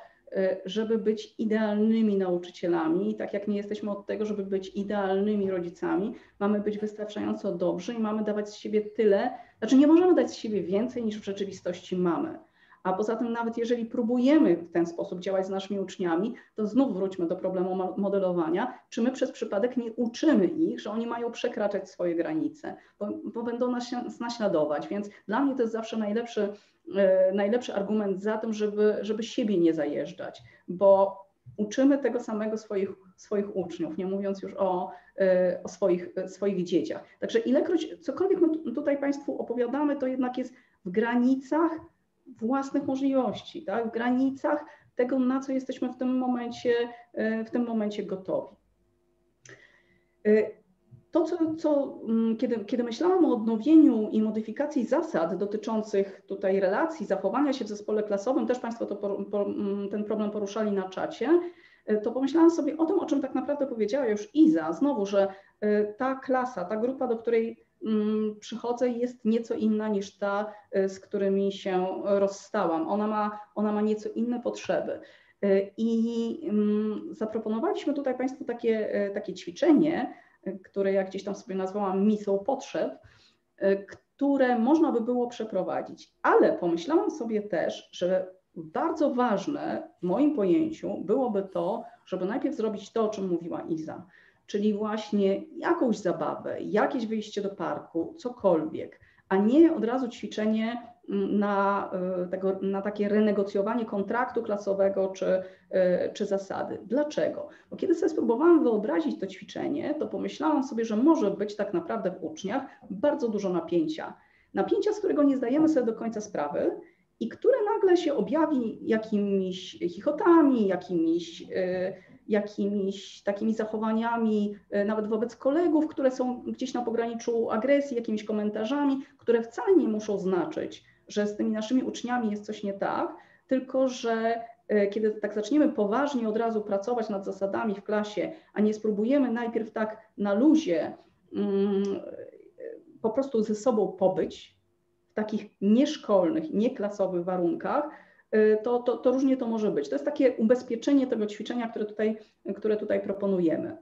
żeby być idealnymi nauczycielami, tak jak nie jesteśmy od tego, żeby być idealnymi rodzicami. Mamy być wystarczająco dobrzy i mamy dawać z siebie tyle, znaczy nie możemy dać z siebie więcej niż w rzeczywistości mamy. A poza tym, nawet jeżeli próbujemy w ten sposób działać z naszymi uczniami, to znów wróćmy do problemu modelowania. Czy my przez przypadek nie uczymy ich, że oni mają przekraczać swoje granice, bo, bo będą nas, naśladować? Więc dla mnie to jest zawsze najlepszy, e, najlepszy argument za tym, żeby, żeby siebie nie zajeżdżać, bo uczymy tego samego swoich, swoich uczniów, nie mówiąc już o, e, o swoich, swoich dzieciach. Także ilekroć cokolwiek my tutaj Państwu opowiadamy, to jednak jest w granicach własnych możliwości, tak? w granicach tego, na co jesteśmy w tym momencie, e, w tym momencie gotowi. E, to, co, co mm, kiedy, kiedy myślałam o odnowieniu i modyfikacji zasad dotyczących tutaj relacji, zachowania się w zespole klasowym, też Państwo to, po, mm, ten problem poruszali na czacie, e, to pomyślałam sobie o tym, o czym tak naprawdę powiedziała już Iza, znowu, że ta klasa, ta grupa, do której Mm, przychodzę jest nieco inna niż ta, y, z którymi się rozstałam. Ona ma, ona ma nieco inne potrzeby. Y, I mm, zaproponowaliśmy tutaj Państwu takie, y, takie ćwiczenie, które jak gdzieś tam sobie nazwałam misą potrzeb, które można by było przeprowadzić. Ale pomyślałam sobie też, że bardzo ważne w moim pojęciu byłoby to, żeby najpierw zrobić to, o czym mówiła Iza, czyli właśnie jakąś zabawę, jakieś wyjście do parku, cokolwiek, a nie od razu ćwiczenie na, e, tego, na takie renegocjowanie kontraktu klasowego czy, e, czy zasady. Dlaczego? Bo kiedy sobie spróbowałam wyobrazić to ćwiczenie, to pomyślałam sobie, że może być tak naprawdę w uczniach bardzo dużo napięcia. Napięcia, z którego nie zdajemy sobie do końca sprawy i które nagle się objawi jakimiś chichotami, jakimiś e, jakimiś takimi zachowaniami, e, nawet wobec kolegów, które są gdzieś na pograniczu agresji, jakimiś komentarzami, które wcale nie muszą znaczyć, że z tymi naszymi uczniami jest coś nie tak, tylko że e, kiedy tak zaczniemy poważnie od razu pracować nad zasadami w klasie, a nie spróbujemy najpierw tak na luzie mm, po prostu ze sobą pobyć w takich nieszkolnych, nieklasowych warunkach, to, to, to różnie to może być. To jest takie ubezpieczenie tego ćwiczenia, które tutaj, które tutaj proponujemy.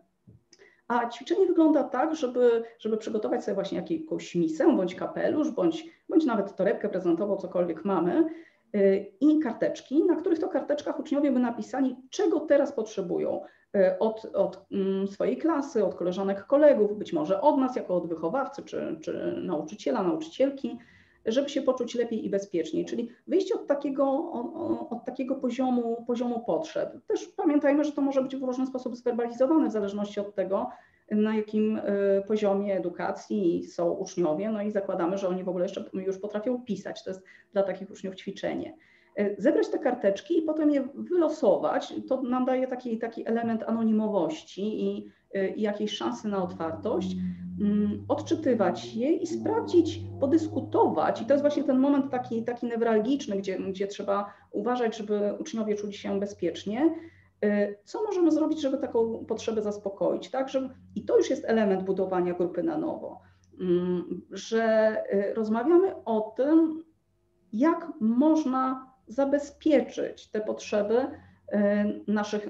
A ćwiczenie wygląda tak, żeby, żeby przygotować sobie właśnie jakąś misę, bądź kapelusz, bądź, bądź nawet torebkę prezentową, cokolwiek mamy y, i karteczki, na których to karteczkach uczniowie by napisali, czego teraz potrzebują y, od, od mm, swojej klasy, od koleżanek, kolegów, być może od nas jako od wychowawcy czy, czy nauczyciela, nauczycielki, żeby się poczuć lepiej i bezpieczniej. Czyli wyjście od takiego, od takiego poziomu, poziomu potrzeb. Też pamiętajmy, że to może być w różny sposób zwerbalizowane w zależności od tego, na jakim y, poziomie edukacji są uczniowie, no i zakładamy, że oni w ogóle jeszcze już potrafią pisać. To jest dla takich uczniów ćwiczenie. Y, zebrać te karteczki i potem je wylosować, to nam daje taki, taki element anonimowości i, y, i jakiejś szansy na otwartość. Mm, odczytywać je i sprawdzić, podyskutować. I to jest właśnie ten moment taki, taki newralgiczny, gdzie, gdzie trzeba uważać, żeby uczniowie czuli się bezpiecznie. Y, co możemy zrobić, żeby taką potrzebę zaspokoić? Tak? Żeby, I to już jest element budowania grupy na nowo, mm, że rozmawiamy o tym, jak można zabezpieczyć te potrzeby y, naszych,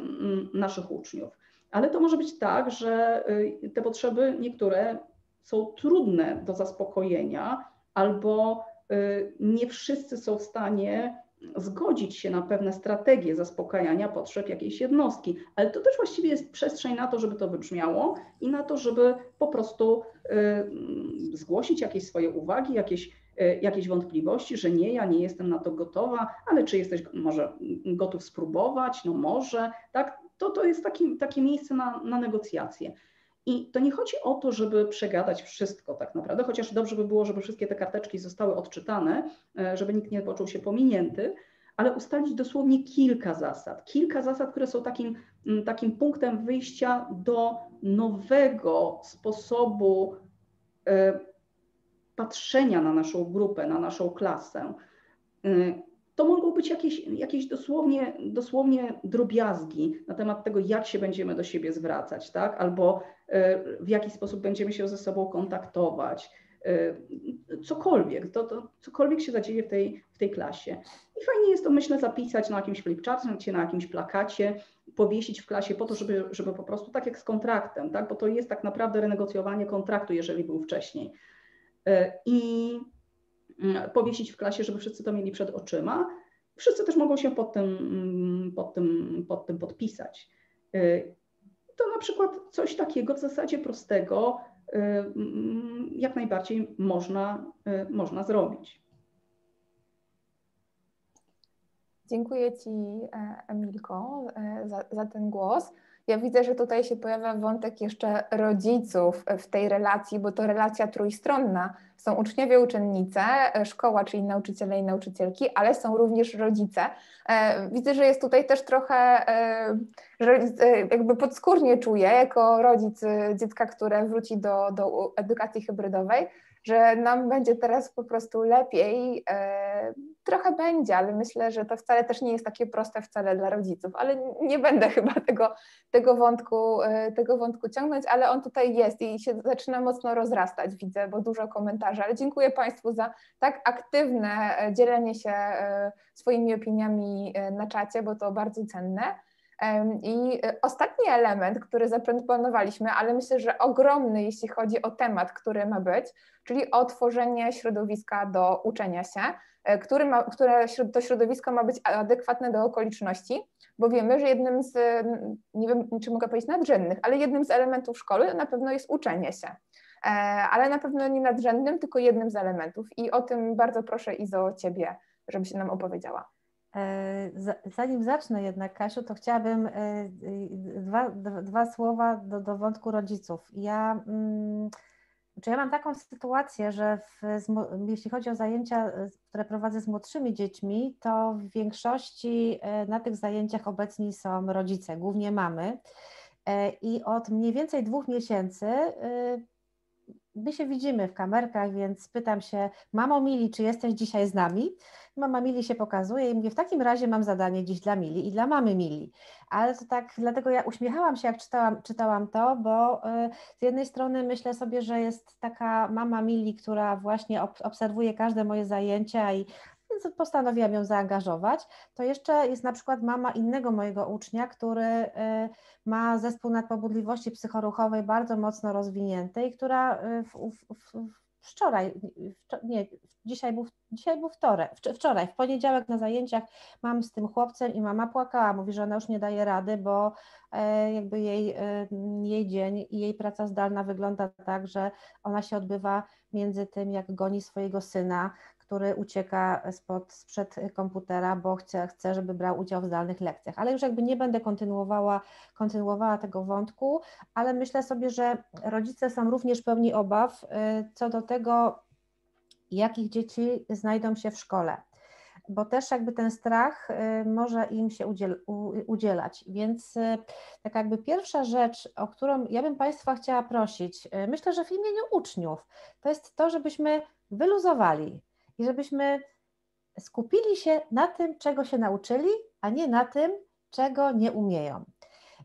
naszych uczniów. Ale to może być tak, że y, te potrzeby niektóre są trudne do zaspokojenia, albo y, nie wszyscy są w stanie zgodzić się na pewne strategie zaspokajania potrzeb jakiejś jednostki, ale to też właściwie jest przestrzeń na to, żeby to wybrzmiało i na to, żeby po prostu zgłosić jakieś swoje uwagi, jakieś, jakieś wątpliwości, że nie, ja nie jestem na to gotowa, ale czy jesteś może gotów spróbować? No może, tak? to to jest taki, takie miejsce na, na negocjacje. I to nie chodzi o to, żeby przegadać wszystko tak naprawdę, chociaż dobrze by było, żeby wszystkie te karteczki zostały odczytane, e, żeby nikt nie poczuł się pominięty, ale ustalić dosłownie kilka zasad. Kilka zasad, które są takim, takim punktem wyjścia do nowego sposobu e, patrzenia na naszą grupę, na naszą klasę. E, to mogą być jakieś, jakieś dosłownie, dosłownie drobiazgi na temat tego, jak się będziemy do siebie zwracać, tak? albo e, w jaki sposób będziemy się ze sobą kontaktować. E, cokolwiek, to, to, cokolwiek się zadzieje w tej, w tej klasie. I fajnie jest to, myślę, zapisać na jakimś flipcharcie, na jakimś plakacie, powiesić w klasie po to, żeby, żeby po prostu, tak jak z kontraktem, tak? bo to jest tak naprawdę renegocjowanie kontraktu, jeżeli był wcześniej. E, I Mm, powiesić w klasie, żeby wszyscy to mieli przed oczyma. Wszyscy też mogą się pod tym, mm, pod tym, pod tym podpisać. Y, to na przykład coś takiego w zasadzie prostego y, mm, jak najbardziej można, można zrobić. Dziękuję Ci, e, Emilko, e, za, za ten głos. Ja widzę, że tutaj się pojawia wątek jeszcze rodziców w tej relacji, bo to relacja trójstronna. Są uczniowie, uczennice, szkoła, czyli nauczyciele i nauczycielki, ale są również rodzice. E, widzę, że jest tutaj też trochę, e, że e, jakby podskórnie czuję, jako rodzic dziecka, które wróci do, do edukacji hybrydowej, że nam będzie teraz po prostu lepiej. E, trochę będzie, ale myślę, że to wcale też nie jest takie proste wcale dla rodziców, ale nie będę [LAUGHS] chyba tego, tego, wątku, e, tego wątku ciągnąć, ale on tutaj jest i się zaczyna mocno rozrastać, widzę, bo dużo komentarzy, ale dziękuję Państwu za tak aktywne e, dzielenie się swoimi opiniami na czacie, bo to bardzo cenne. I e, ostatni element, który zaproponowaliśmy, ale myślę, że ogromny, jeśli chodzi o temat, który ma być, czyli o tworzenie środowiska do uczenia się. który ma, które to środowisko ma być adekwatne do okoliczności, bo wiemy, że jednym z, nie wiem, czy mogę powiedzieć nadrzędnych, ale jednym z elementów szkoły na pewno jest uczenie się. Ale na pewno nie nadrzędnym, tylko jednym z elementów. I o tym bardzo proszę Izo Ciebie, żebyś nam opowiedziała. E, zanim zacznę jednak, Kasiu, to chciałabym e, dwa, dwa słowa do, do wątku rodziców. Ja, mm, czy ja mam taką sytuację, że w, jeśli chodzi o zajęcia, e, które prowadzę z młodszymi dziećmi, to w większości na tych zajęciach obecni są rodzice, głównie mamy. I od mniej więcej dwóch miesięcy my się widzimy w kamerkach, więc pytam się, mamo Mili, czy jesteś dzisiaj z nami? Mama Mili się pokazuje i mówię, w takim razie mam zadanie dziś dla Mili i dla mamy Mili. Ale to tak, dlatego ja uśmiechałam się, jak czytałam, czytałam to, bo y, z jednej strony myślę sobie, że jest taka mama Mili, która właśnie obserwuje każde moje zajęcia i więc postanowiłam ją zaangażować. To jeszcze jest na przykład mama innego mojego ucznia, który y, ma zespół nadpobudliwości psychoruchowej bardzo mocno rozwinięty i która y, w, w, w, wczoraj, nie, dzisiaj był, dzisiaj był wtorek, wczoraj, w poniedziałek na zajęciach mam z tym chłopcem i mama płakała, mówi, że ona już nie daje rady, bo e, jakby jej, e, jej dzień i jej praca zdalna wygląda tak, że ona się odbywa między tym, jak goni swojego syna, który ucieka spod, sprzed komputera, bo chce, chce, żeby brał udział w zdalnych lekcjach. Ale już jakby nie będę kontynuowała, kontynuowała tego wątku, ale myślę sobie, że rodzice są również pełni obaw y, co do tego, jakich dzieci znajdą się w szkole bo też jakby ten strach y, może im się udziel, udzielać. Więc tak jakby pierwsza rzecz, o którą ja bym Państwa chciała prosić, myślę, że w imieniu uczniów, to jest to, żebyśmy wyluzowali, i żebyśmy skupili się na tym, czego się nauczyli, a nie na tym, czego nie umieją.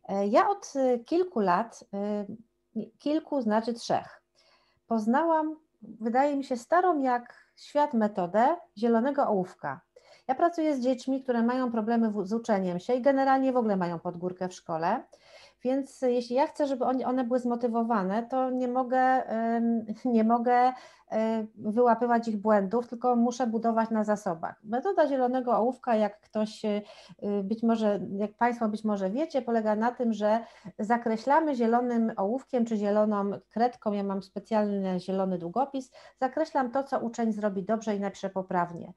E, ja od e, kilku lat, e, kilku znaczy trzech, poznałam, wydaje mi się, starą jak świat metodę zielonego ołówka. Ja pracuję z dziećmi, które mają problemy z uczeniem się i generalnie w ogóle mają podgórkę w szkole. Więc jeśli ja chcę, żeby one były zmotywowane, to nie mogę, [LAUGHS] nie mogę E, wyłapywać ich błędów, tylko muszę budować na zasobach. Metoda zielonego ołówka, jak ktoś e, być może, jak Państwo być może wiecie, polega na tym, że zakreślamy zielonym ołówkiem czy zieloną kredką, ja mam specjalny zielony długopis, zakreślam to, co uczeń zrobi dobrze i napisze poprawnie.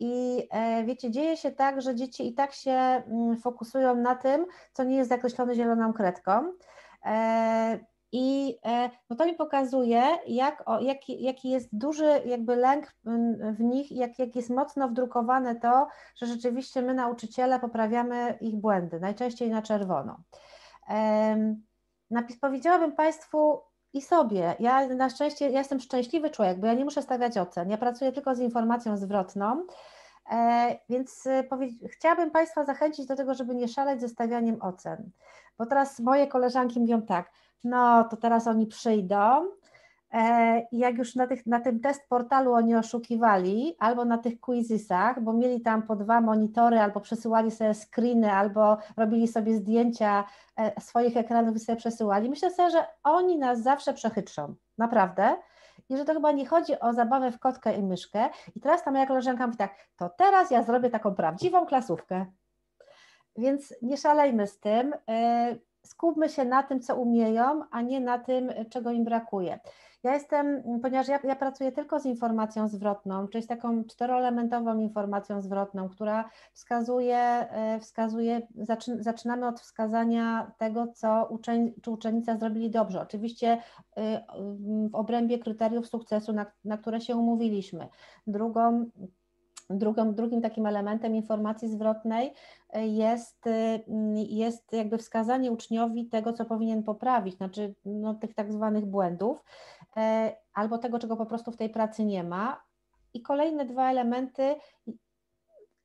I e, wiecie, dzieje się tak, że dzieci i tak się mm, fokusują na tym, co nie jest zakreślone zieloną kredką. I e, no to mi pokazuje, jak, o, jaki, jaki jest duży jakby lęk w nich, jak, jak jest mocno wdrukowane to, że rzeczywiście my nauczyciele poprawiamy ich błędy, najczęściej na czerwono. Napis powiedziałabym Państwu i sobie, ja na szczęście ja jestem szczęśliwy człowiek, bo ja nie muszę stawiać ocen, ja pracuję tylko z informacją zwrotną, e, więc e, chciałabym Państwa zachęcić do tego, żeby nie szaleć ze stawianiem ocen, bo teraz moje koleżanki mówią tak, no to teraz oni przyjdą. E, I jak już na, tych, na tym test portalu oni oszukiwali, albo na tych quizisach, bo mieli tam po dwa monitory, albo przesyłali sobie screeny, albo robili sobie zdjęcia e, swoich ekranów i sobie przesyłali, myślę sobie, że oni nas zawsze przechytrzą, naprawdę. I że to chyba nie chodzi o zabawę w kotkę i myszkę. I teraz ta moja koleżanka mówi tak, to teraz ja zrobię taką prawdziwą klasówkę. Więc nie szalejmy z tym. E, skupmy się na tym, co umieją, a nie na tym, czego im brakuje. Ja jestem, ponieważ ja, ja, pracuję tylko z informacją zwrotną, czyli z taką czteroelementową informacją zwrotną, która wskazuje, e, wskazuje zaczynamy od wskazania tego, co uczeń czy uczennica zrobili dobrze. Oczywiście e, w obrębie kryteriów sukcesu, na, na które się umówiliśmy. Drugą Drugą, drugim takim elementem informacji zwrotnej e, jest, y, jest jakby wskazanie uczniowi tego, co powinien poprawić, znaczy no, tych tak zwanych błędów, e, albo tego, czego po prostu w tej pracy nie ma. I kolejne dwa elementy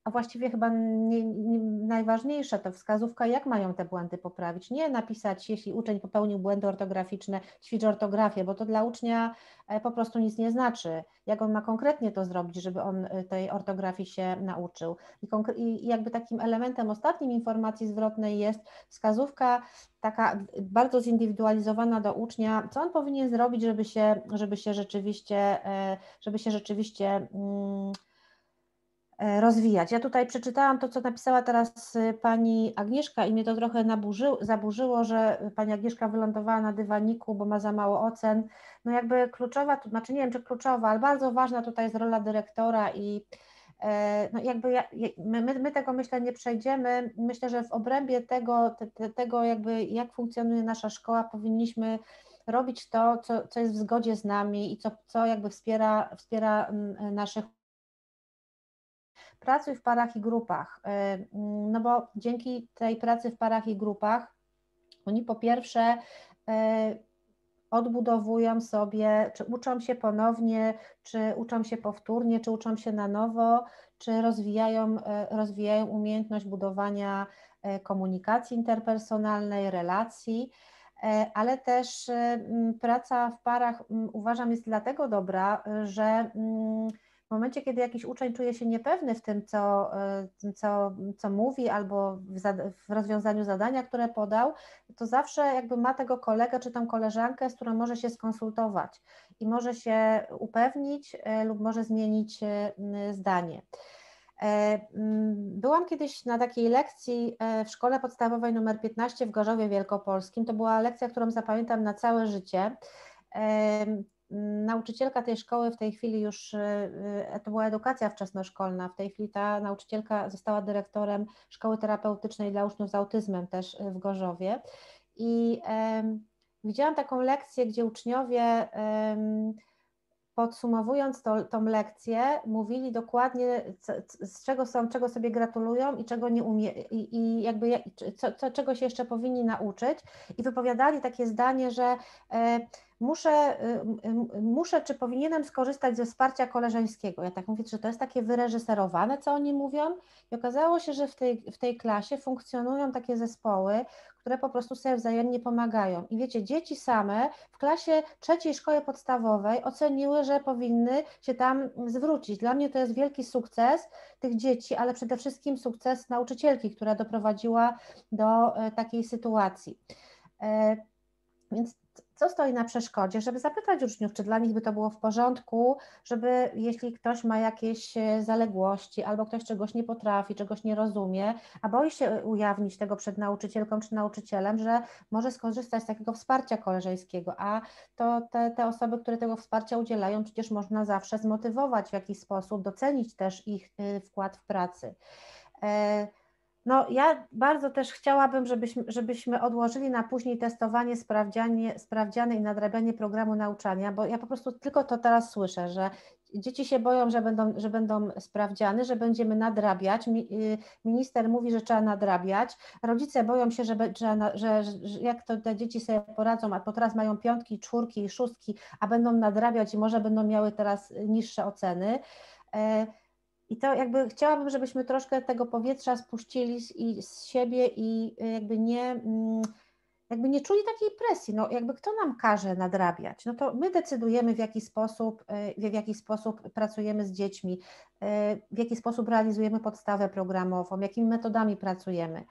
a właściwie chyba nie, nie, najważniejsze to wskazówka, jak mają te błędy poprawić. Nie napisać, jeśli uczeń popełnił błędy ortograficzne, ćwicz ortografię, bo to dla ucznia e, po prostu nic nie znaczy. Jak on ma konkretnie to zrobić, żeby on e, tej ortografii się nauczył. I, i jakby takim elementem ostatnim informacji zwrotnej jest wskazówka taka bardzo zindywidualizowana do ucznia, co on powinien zrobić, żeby się, żeby się rzeczywiście, e, żeby się rzeczywiście mm, rozwijać. Ja tutaj przeczytałam to, co napisała teraz y, pani Agnieszka i mnie to trochę zaburzyło, że pani Agnieszka wylądowała na dywaniku, bo ma za mało ocen. No jakby kluczowa, to znaczy nie wiem, czy kluczowa, ale bardzo ważna tutaj jest rola dyrektora i e, no jakby ja, my, my, tego myślę nie przejdziemy. Myślę, że w obrębie tego, te, tego jakby jak funkcjonuje nasza szkoła powinniśmy robić to, co, co jest w zgodzie z nami i co, co jakby wspiera, wspiera mm, naszych pracuj w parach i grupach, y, mm, no bo dzięki tej pracy w parach i grupach oni po pierwsze y, odbudowują sobie, czy uczą się ponownie, czy uczą się powtórnie, czy uczą się na nowo, czy rozwijają, y, rozwijają umiejętność budowania komunikacji interpersonalnej, relacji, ale też praca w parach uważam jest dlatego dobra, że w momencie, kiedy jakiś uczeń czuje się niepewny w tym, co, e, co, co mówi, albo w, w, rozwiązaniu zadania, które podał, to zawsze jakby ma tego kolegę czy tam koleżankę, z którą może się skonsultować i może się upewnić e, lub może zmienić e, zdanie. Byłam kiedyś na takiej lekcji w szkole podstawowej numer 15 w Gorzowie Wielkopolskim. To była lekcja, którą zapamiętam na całe życie. Nauczycielka tej szkoły w tej chwili już, y, y, to była edukacja wczesnoszkolna, w tej chwili ta nauczycielka została dyrektorem szkoły terapeutycznej dla uczniów z autyzmem też w Gorzowie. I widziałam taką lekcję, gdzie uczniowie um, podsumowując to, tą lekcję, mówili dokładnie, co, z czego są, czego sobie gratulują i czego nie umie, i, i jakby co, co, czego się jeszcze powinni nauczyć. I wypowiadali takie zdanie, że e, muszę, y, muszę, czy powinienem skorzystać ze wsparcia koleżeńskiego. Ja tak mówię, że to jest takie wyreżyserowane, co oni mówią. I okazało się, że w tej, w tej klasie funkcjonują takie zespoły, które po prostu sobie wzajemnie pomagają. I wiecie, dzieci same w klasie trzeciej szkoły podstawowej oceniły, że powinny się tam zwrócić. Dla mnie to jest wielki sukces tych dzieci, ale przede wszystkim sukces nauczycielki, która doprowadziła do e, takiej sytuacji. E, więc co stoi na przeszkodzie, żeby zapytać uczniów, czy dla nich by to było w porządku, żeby jeśli ktoś ma jakieś e, zaległości albo ktoś czegoś nie potrafi, czegoś nie rozumie, a boi się ujawnić tego przed nauczycielką czy nauczycielem, że może skorzystać z takiego wsparcia koleżeńskiego, a to te, te osoby, które tego wsparcia udzielają, przecież można zawsze zmotywować w jakiś sposób, docenić też ich y, wkład w pracy. E, no, ja bardzo też chciałabym, żebyśmy, żebyśmy odłożyli na później testowanie, sprawdzianie, sprawdziane i nadrabianie programu nauczania, bo ja po prostu tylko to teraz słyszę, że dzieci się boją, że będą, że będą sprawdziane, że będziemy nadrabiać. Y, minister mówi, że trzeba nadrabiać. Rodzice boją się, że, że, że, że jak to te dzieci sobie poradzą, a po teraz mają piątki, czwórki i szóstki, a będą nadrabiać i może będą miały teraz niższe oceny. I to jakby chciałabym, żebyśmy troszkę tego powietrza spuścili z, i z siebie i y, jakby nie, mm, jakby nie czuli takiej presji, no jakby kto nam każe nadrabiać, no to my decydujemy w jaki sposób, y, w jaki sposób pracujemy z dziećmi, y, w jaki sposób realizujemy podstawę programową, jakimi metodami pracujemy.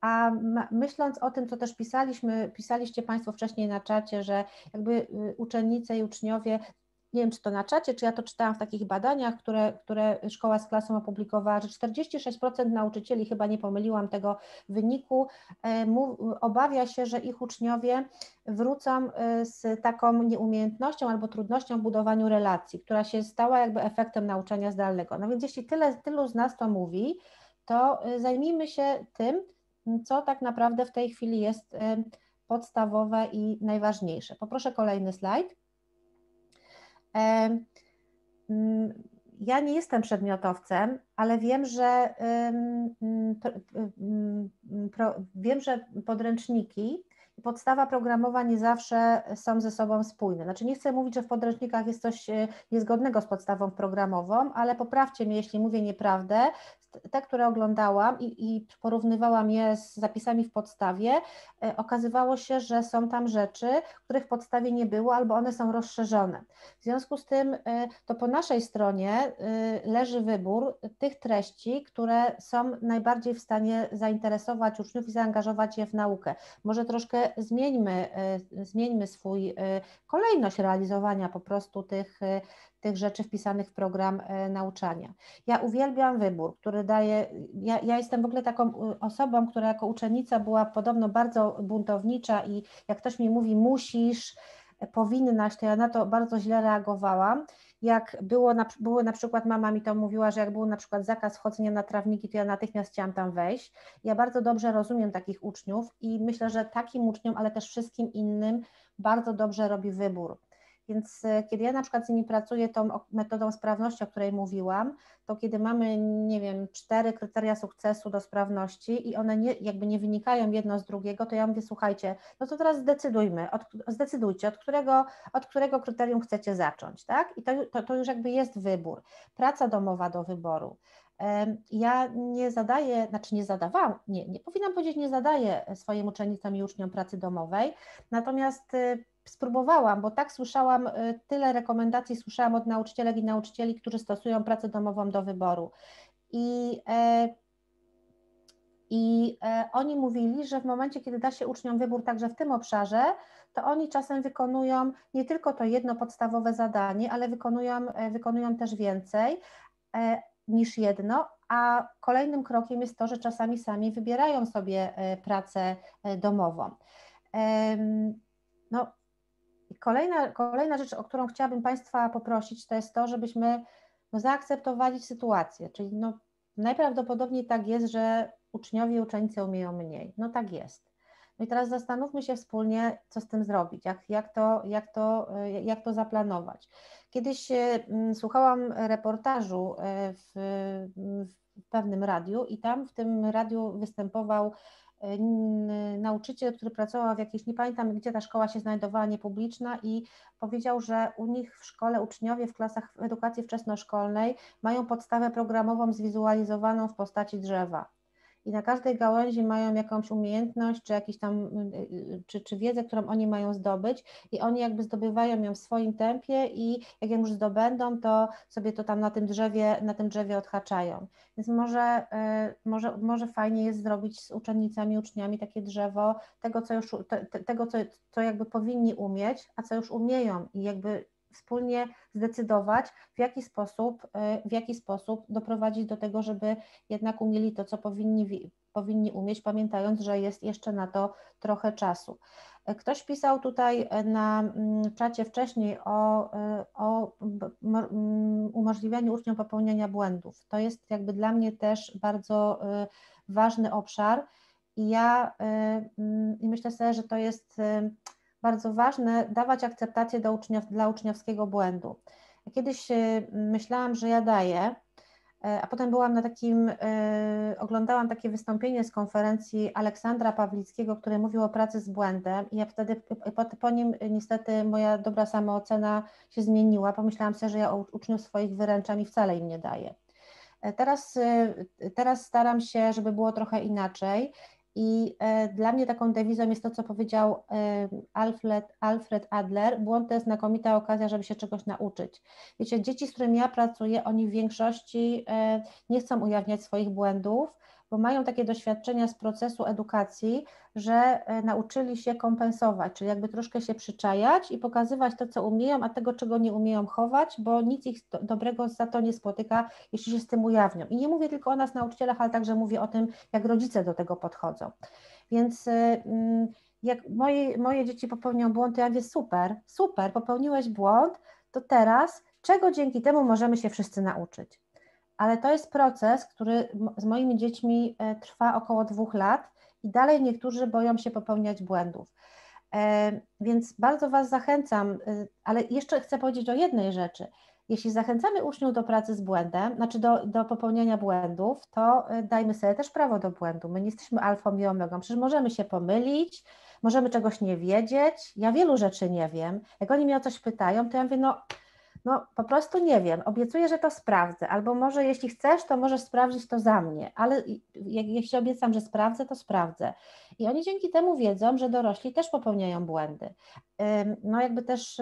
A myśląc o tym, co też pisaliśmy, pisaliście Państwo wcześniej na czacie, że jakby uczennice i uczniowie nie wiem czy to na czacie, czy ja to czytałam w takich badaniach, które, które szkoła z klasą opublikowała, że 46% nauczycieli, chyba nie pomyliłam tego wyniku, e, obawia się, że ich uczniowie wrócą e, z taką nieumiejętnością albo trudnością w budowaniu relacji, która się stała jakby efektem nauczania zdalnego. No więc jeśli tyle, tylu z nas to mówi, to e, zajmijmy się tym, co tak naprawdę w tej chwili jest podstawowe i najważniejsze. Poproszę kolejny slajd. Mm, ja nie jestem przedmiotowcem, ale wiem, że wiem, że podręczniki podstawa programowa nie zawsze są ze sobą spójne. Znaczy nie chcę mówić, że w podręcznikach jest coś e, niezgodnego z podstawą programową, ale poprawcie mnie, jeśli mówię nieprawdę te, które oglądałam i, i, porównywałam je z zapisami w podstawie, e, okazywało się, że są tam rzeczy, których w podstawie nie było, albo one są rozszerzone. W związku z tym e, to po naszej stronie e, leży wybór tych treści, które są najbardziej w stanie zainteresować uczniów i zaangażować je w naukę. Może troszkę zmieńmy, zmieńmy swój kolejność realizowania po prostu tych tych rzeczy wpisanych w program nauczania. Ja uwielbiam wybór, który daje, ja, ja jestem w ogóle taką osobą, która jako uczennica była podobno bardzo buntownicza i jak ktoś mi mówi musisz, powinnaś, to ja na to bardzo źle reagowałam. Jak było na, było na przykład, mama mi to mówiła, że jak był na przykład zakaz wchodzenia na trawniki, to ja natychmiast chciałam tam wejść. Ja bardzo dobrze rozumiem takich uczniów i myślę, że takim uczniom, ale też wszystkim innym bardzo dobrze robi wybór. Więc e, kiedy ja na przykład z nimi pracuję tą metodą sprawności, o której mówiłam, to kiedy mamy, nie wiem, cztery kryteria sukcesu do sprawności i one nie, jakby nie wynikają jedno z drugiego, to ja mówię, słuchajcie, no to teraz zdecydujmy, od, zdecydujcie, od którego, od którego kryterium chcecie zacząć, tak? I to, to, to już jakby jest wybór. Praca domowa do wyboru. Ja nie zadaję, znaczy nie zadawałam, nie, nie powinnam powiedzieć, nie zadaję swoim uczennicom i uczniom pracy domowej, natomiast y, spróbowałam, bo tak słyszałam, y, tyle rekomendacji słyszałam od nauczycielek i nauczycieli, którzy stosują pracę domową do wyboru. I, e, i e, oni mówili, że w momencie, kiedy da się uczniom wybór także w tym obszarze, to oni czasem wykonują nie tylko to jedno podstawowe zadanie, ale wykonują, e, wykonują też więcej niż jedno, a kolejnym krokiem jest to, że czasami sami wybierają sobie pracę domową. No, Kolejna, kolejna rzecz, o którą chciałabym Państwa poprosić, to jest to, żebyśmy no, zaakceptowali sytuację, czyli no, najprawdopodobniej tak jest, że uczniowie i uczennice umieją mniej. No tak jest. No i teraz zastanówmy się wspólnie, co z tym zrobić, jak, jak, to, jak, to, jak to zaplanować. Kiedyś mm, słuchałam reportażu e, w, w pewnym radiu i tam w tym radiu występował nauczyciel, który pracował w jakiejś, nie pamiętam gdzie ta szkoła się znajdowała, niepubliczna i powiedział, że u nich w szkole uczniowie w klasach edukacji wczesnoszkolnej mają podstawę programową zwizualizowaną w postaci drzewa i na każdej gałęzi mają jakąś umiejętność, czy jakiś tam, y, czy, czy wiedzę, którą oni mają zdobyć i oni jakby zdobywają ją w swoim tempie i jak ją już zdobędą, to sobie to tam na tym drzewie, na tym drzewie odhaczają. Więc może, y, może, może fajnie jest zrobić z uczennicami, uczniami takie drzewo tego, co już, te, tego, co, co jakby powinni umieć, a co już umieją i jakby wspólnie zdecydować, w jaki sposób, e, w jaki sposób doprowadzić do tego, żeby jednak umieli to, co powinni, powinni umieć, pamiętając, że jest jeszcze na to trochę czasu. E, ktoś pisał tutaj e, na mm, czacie wcześniej o, o umożliwianiu uczniom popełniania błędów. To jest jakby dla mnie też bardzo ważny obszar i ja mm, i myślę sobie, że to jest bardzo ważne dawać akceptację do uczniów, dla uczniowskiego błędu. Kiedyś y, myślałam, że ja daję, e, a potem byłam na takim, y, oglądałam takie wystąpienie z konferencji Aleksandra Pawlickiego, który mówił o pracy z błędem i ja wtedy po, po nim niestety moja dobra samoocena się zmieniła. Pomyślałam sobie, że ja uczniów swoich wyręczam i wcale im nie daję. Teraz, y, teraz staram się, żeby było trochę inaczej i e, dla mnie taką dewizą jest to, co powiedział e, Alfred, Alfred Adler, błąd to jest znakomita okazja, żeby się czegoś nauczyć. Wiecie, dzieci, z którymi ja pracuję, oni w większości e, nie chcą ujawniać swoich błędów, bo mają takie doświadczenia z procesu edukacji, że e, nauczyli się kompensować, czyli jakby troszkę się przyczajać i pokazywać to, co umieją, a tego, czego nie umieją chować, bo nic ich dobrego za to nie spotyka, jeśli się z tym ujawnią. I nie mówię tylko o nas, nauczycielach, ale także mówię o tym, jak rodzice do tego podchodzą. Więc e, mm, jak moje, moje dzieci popełnią błąd, to ja mówię, super, super, popełniłeś błąd, to teraz czego dzięki temu możemy się wszyscy nauczyć? Ale to jest proces, który z moimi dziećmi e, trwa około dwóch lat i dalej niektórzy boją się popełniać błędów. E, więc bardzo Was zachęcam, e, ale jeszcze chcę powiedzieć o jednej rzeczy. Jeśli zachęcamy uczniów do pracy z błędem, znaczy do, do popełniania błędów, to dajmy sobie też prawo do błędu. My nie jesteśmy alfą i omegą. Przecież możemy się pomylić, możemy czegoś nie wiedzieć. Ja wielu rzeczy nie wiem. Jak oni mnie o coś pytają, to ja mówię, no no po prostu nie wiem, obiecuję, że to sprawdzę, albo może jeśli chcesz, to możesz sprawdzić to za mnie, ale jeśli obiecam, że sprawdzę, to sprawdzę. I oni dzięki temu wiedzą, że dorośli też popełniają błędy. No jakby też,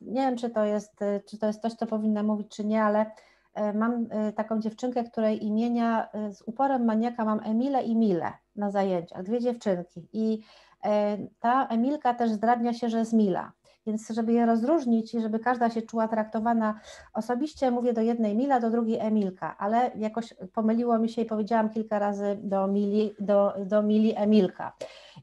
nie wiem, czy to jest, czy to jest coś, co powinna mówić, czy nie, ale e, mam e, taką dziewczynkę, której imienia e, z uporem maniaka mam Emile i Mile na zajęciach, dwie dziewczynki. I ta Emilka też zdradnia się, że jest Mila Więc żeby je rozróżnić i żeby każda się czuła traktowana osobiście, mówię do jednej Mila, do drugiej Emilka, ale jakoś pomyliło mi się i powiedziałam kilka razy do Mili, do, do Mili Emilka.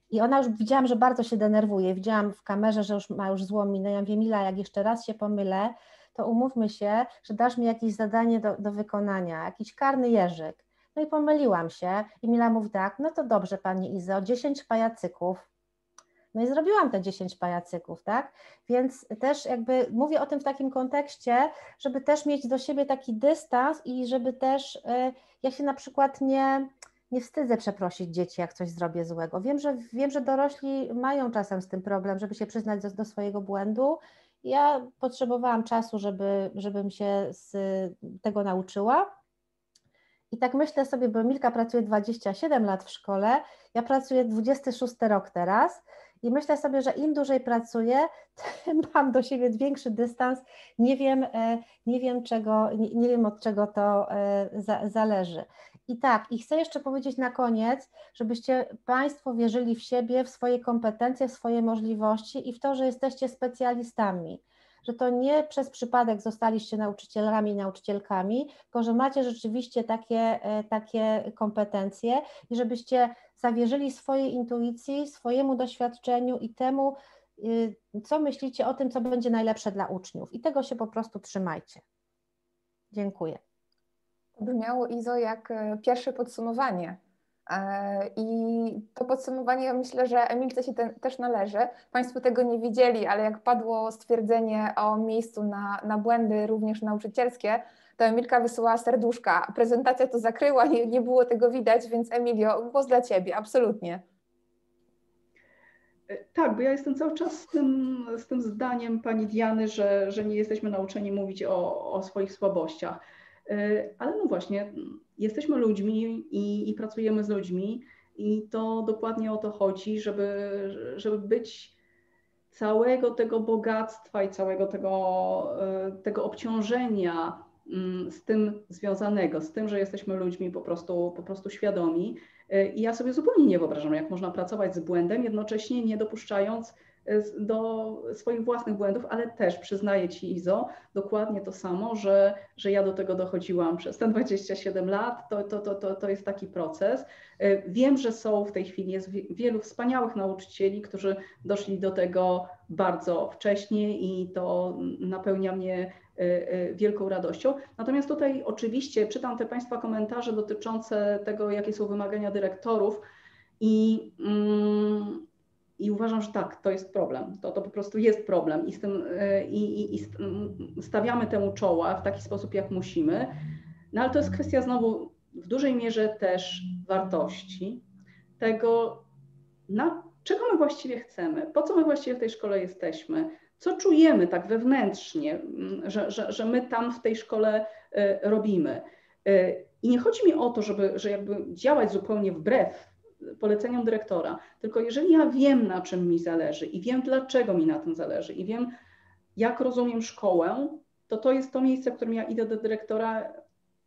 I ona już widziałam, że bardzo się denerwuje. Widziałam w kamerze, że już ma już złą minę. Ja mówię, Mila, jak jeszcze raz się pomylę, to umówmy się, że dasz mi jakieś zadanie do, do wykonania, jakiś karny jeżyk. No i pomyliłam się i Mila mówi tak, no to dobrze Pani Izo, 10 pajacyków. No i zrobiłam te 10 pajacyków, tak? Więc też jakby mówię o tym w takim kontekście, żeby też mieć do siebie taki dystans i żeby też, y, ja się na przykład nie, nie wstydzę przeprosić dzieci, jak coś zrobię złego. Wiem, że, wiem, że dorośli mają czasem z tym problem, żeby się przyznać do, do swojego błędu. Ja potrzebowałam czasu, żeby, żebym się z tego nauczyła. I tak myślę sobie, bo Milka pracuje 27 lat w szkole, ja pracuję 26 rok teraz i myślę sobie, że im dłużej pracuję, [LAUGHS] tym mam do siebie większy dystans, nie wiem, e, nie wiem, czego, nie, nie wiem od czego to e, za, zależy. I tak, i chcę jeszcze powiedzieć na koniec, żebyście Państwo wierzyli w siebie, w swoje kompetencje, w swoje możliwości i w to, że jesteście specjalistami że to nie przez przypadek zostaliście nauczycielami i nauczycielkami, tylko że macie rzeczywiście takie, e, takie kompetencje i żebyście zawierzyli swojej intuicji, swojemu doświadczeniu i temu, y, co myślicie o tym, co będzie najlepsze dla uczniów. I tego się po prostu trzymajcie. Dziękuję. Brzmiało, Izo, jak e, pierwsze podsumowanie. E, I to podsumowanie myślę, że Emilce się ten, też należy. Państwo tego nie widzieli, ale jak padło stwierdzenie o miejscu na, na błędy, również nauczycielskie, to Emilka wysyłała serduszka. Prezentacja to zakryła, nie, nie było tego widać, więc Emilio, głos dla Ciebie, absolutnie. E, tak, bo ja jestem cały czas z tym, z tym zdaniem pani Diany, że, że nie jesteśmy nauczeni mówić o, o swoich słabościach. E, ale no właśnie, jesteśmy ludźmi i, i, pracujemy z ludźmi, i to dokładnie o to chodzi, żeby, żeby być całego tego bogactwa i całego tego, e, tego obciążenia z tym związanego, z tym, że jesteśmy ludźmi po prostu, po prostu świadomi. E, I ja sobie zupełnie nie wyobrażam, jak można pracować z błędem, jednocześnie nie dopuszczając do swoich własnych błędów, ale też przyznaję Ci Izo dokładnie to samo, że, że ja do tego dochodziłam przez te 27 lat, to, to, to, to, to jest taki proces. E, wiem, że są w tej chwili jest wielu wspaniałych nauczycieli, którzy doszli do tego bardzo wcześnie i to napełnia mnie e, e, wielką radością. Natomiast tutaj oczywiście czytam te Państwa komentarze dotyczące tego, jakie są wymagania dyrektorów i mm, i uważam, że tak, to jest problem. To, to po prostu jest problem i, z tym, e, i, i, i stawiamy temu czoła w taki sposób, jak musimy. No ale to jest kwestia znowu w dużej mierze też wartości, tego, na czego my właściwie chcemy, po co my właściwie w tej szkole jesteśmy, co czujemy tak wewnętrznie, że, że, że my tam w tej szkole e, robimy. E, I nie chodzi mi o to, żeby że jakby działać zupełnie wbrew poleceniom dyrektora. Tylko jeżeli ja wiem, na czym mi zależy i wiem, dlaczego mi na tym zależy i wiem, jak rozumiem szkołę, to to jest to miejsce, w którym ja idę do dyrektora,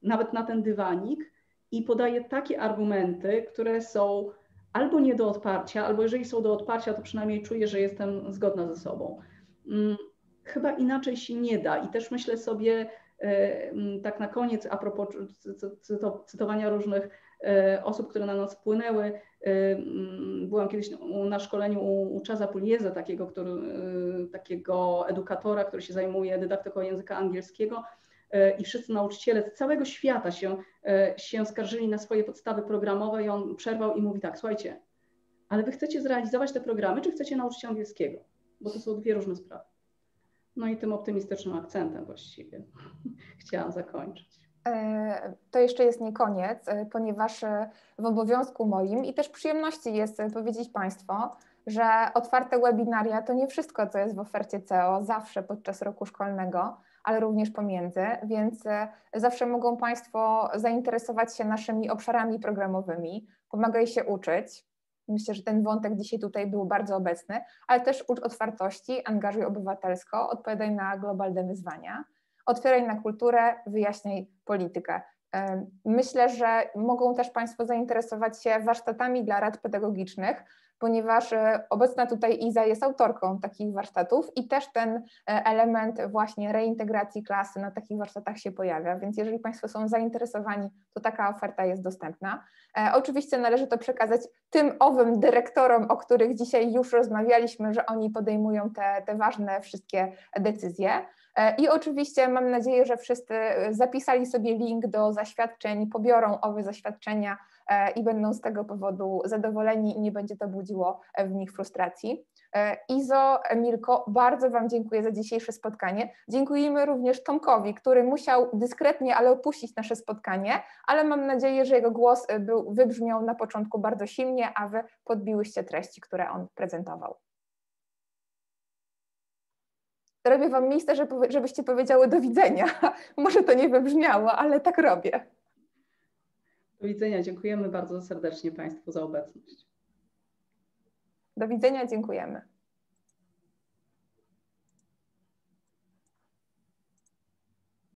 nawet na ten dywanik i podaję takie argumenty, które są albo nie do odparcia, albo jeżeli są do odparcia, to przynajmniej czuję, że jestem zgodna ze sobą. Mm, chyba inaczej się nie da i też myślę sobie, e, mm, tak na koniec, a propos cytowania różnych E, osób, które na nas wpłynęły. E, mm, byłam kiedyś na szkoleniu u, Czaza Pulieza, takiego, który, takiego edukatora, który się zajmuje dydaktyką języka angielskiego i wszyscy nauczyciele z całego świata się, się skarżyli na swoje podstawy programowe i on przerwał i mówi tak, słuchajcie, ale wy chcecie zrealizować te programy, czy chcecie nauczyć angielskiego? Bo to są dwie różne sprawy. No i tym optymistycznym akcentem właściwie [LAUGHS] chciałam zakończyć. E, to jeszcze jest nie koniec, e, ponieważ e, w obowiązku moim i też przyjemności jest powiedzieć Państwu, że otwarte webinaria to nie wszystko, co jest w ofercie CEO zawsze podczas roku szkolnego, ale również pomiędzy, więc zawsze mogą Państwo zainteresować się naszymi obszarami programowymi, pomagaj się uczyć. Myślę, że ten wątek dzisiaj tutaj był bardzo obecny, ale też ucz otwartości, angażuj obywatelsko, odpowiadaj na globalne wyzwania otwieraj na kulturę, wyjaśniaj politykę. Myślę, że mogą też Państwo zainteresować się warsztatami dla rad pedagogicznych, ponieważ obecna tutaj Iza jest autorką takich warsztatów i też ten element właśnie reintegracji klasy na takich warsztatach się pojawia, więc jeżeli Państwo są zainteresowani, to taka oferta jest dostępna. Oczywiście należy to przekazać tym owym dyrektorom, o których dzisiaj już rozmawialiśmy, że oni podejmują te, te ważne wszystkie decyzje. I oczywiście mam nadzieję, że wszyscy zapisali sobie link do zaświadczeń, pobiorą owe zaświadczenia e, i będą z tego powodu zadowoleni i nie będzie to budziło w nich frustracji. E, Izo, Emilko, bardzo Wam dziękuję za dzisiejsze spotkanie. Dziękujemy również Tomkowi, który musiał dyskretnie, ale opuścić nasze spotkanie, ale mam nadzieję, że jego głos był, wybrzmiał na początku bardzo silnie, a Wy podbiłyście treści, które on prezentował. Robię Wam miejsce, żebyście powiedziały do widzenia. [LAUGHS] Może to nie wybrzmiało, ale tak robię. Do widzenia. Dziękujemy bardzo serdecznie Państwu za obecność. Do widzenia. Dziękujemy.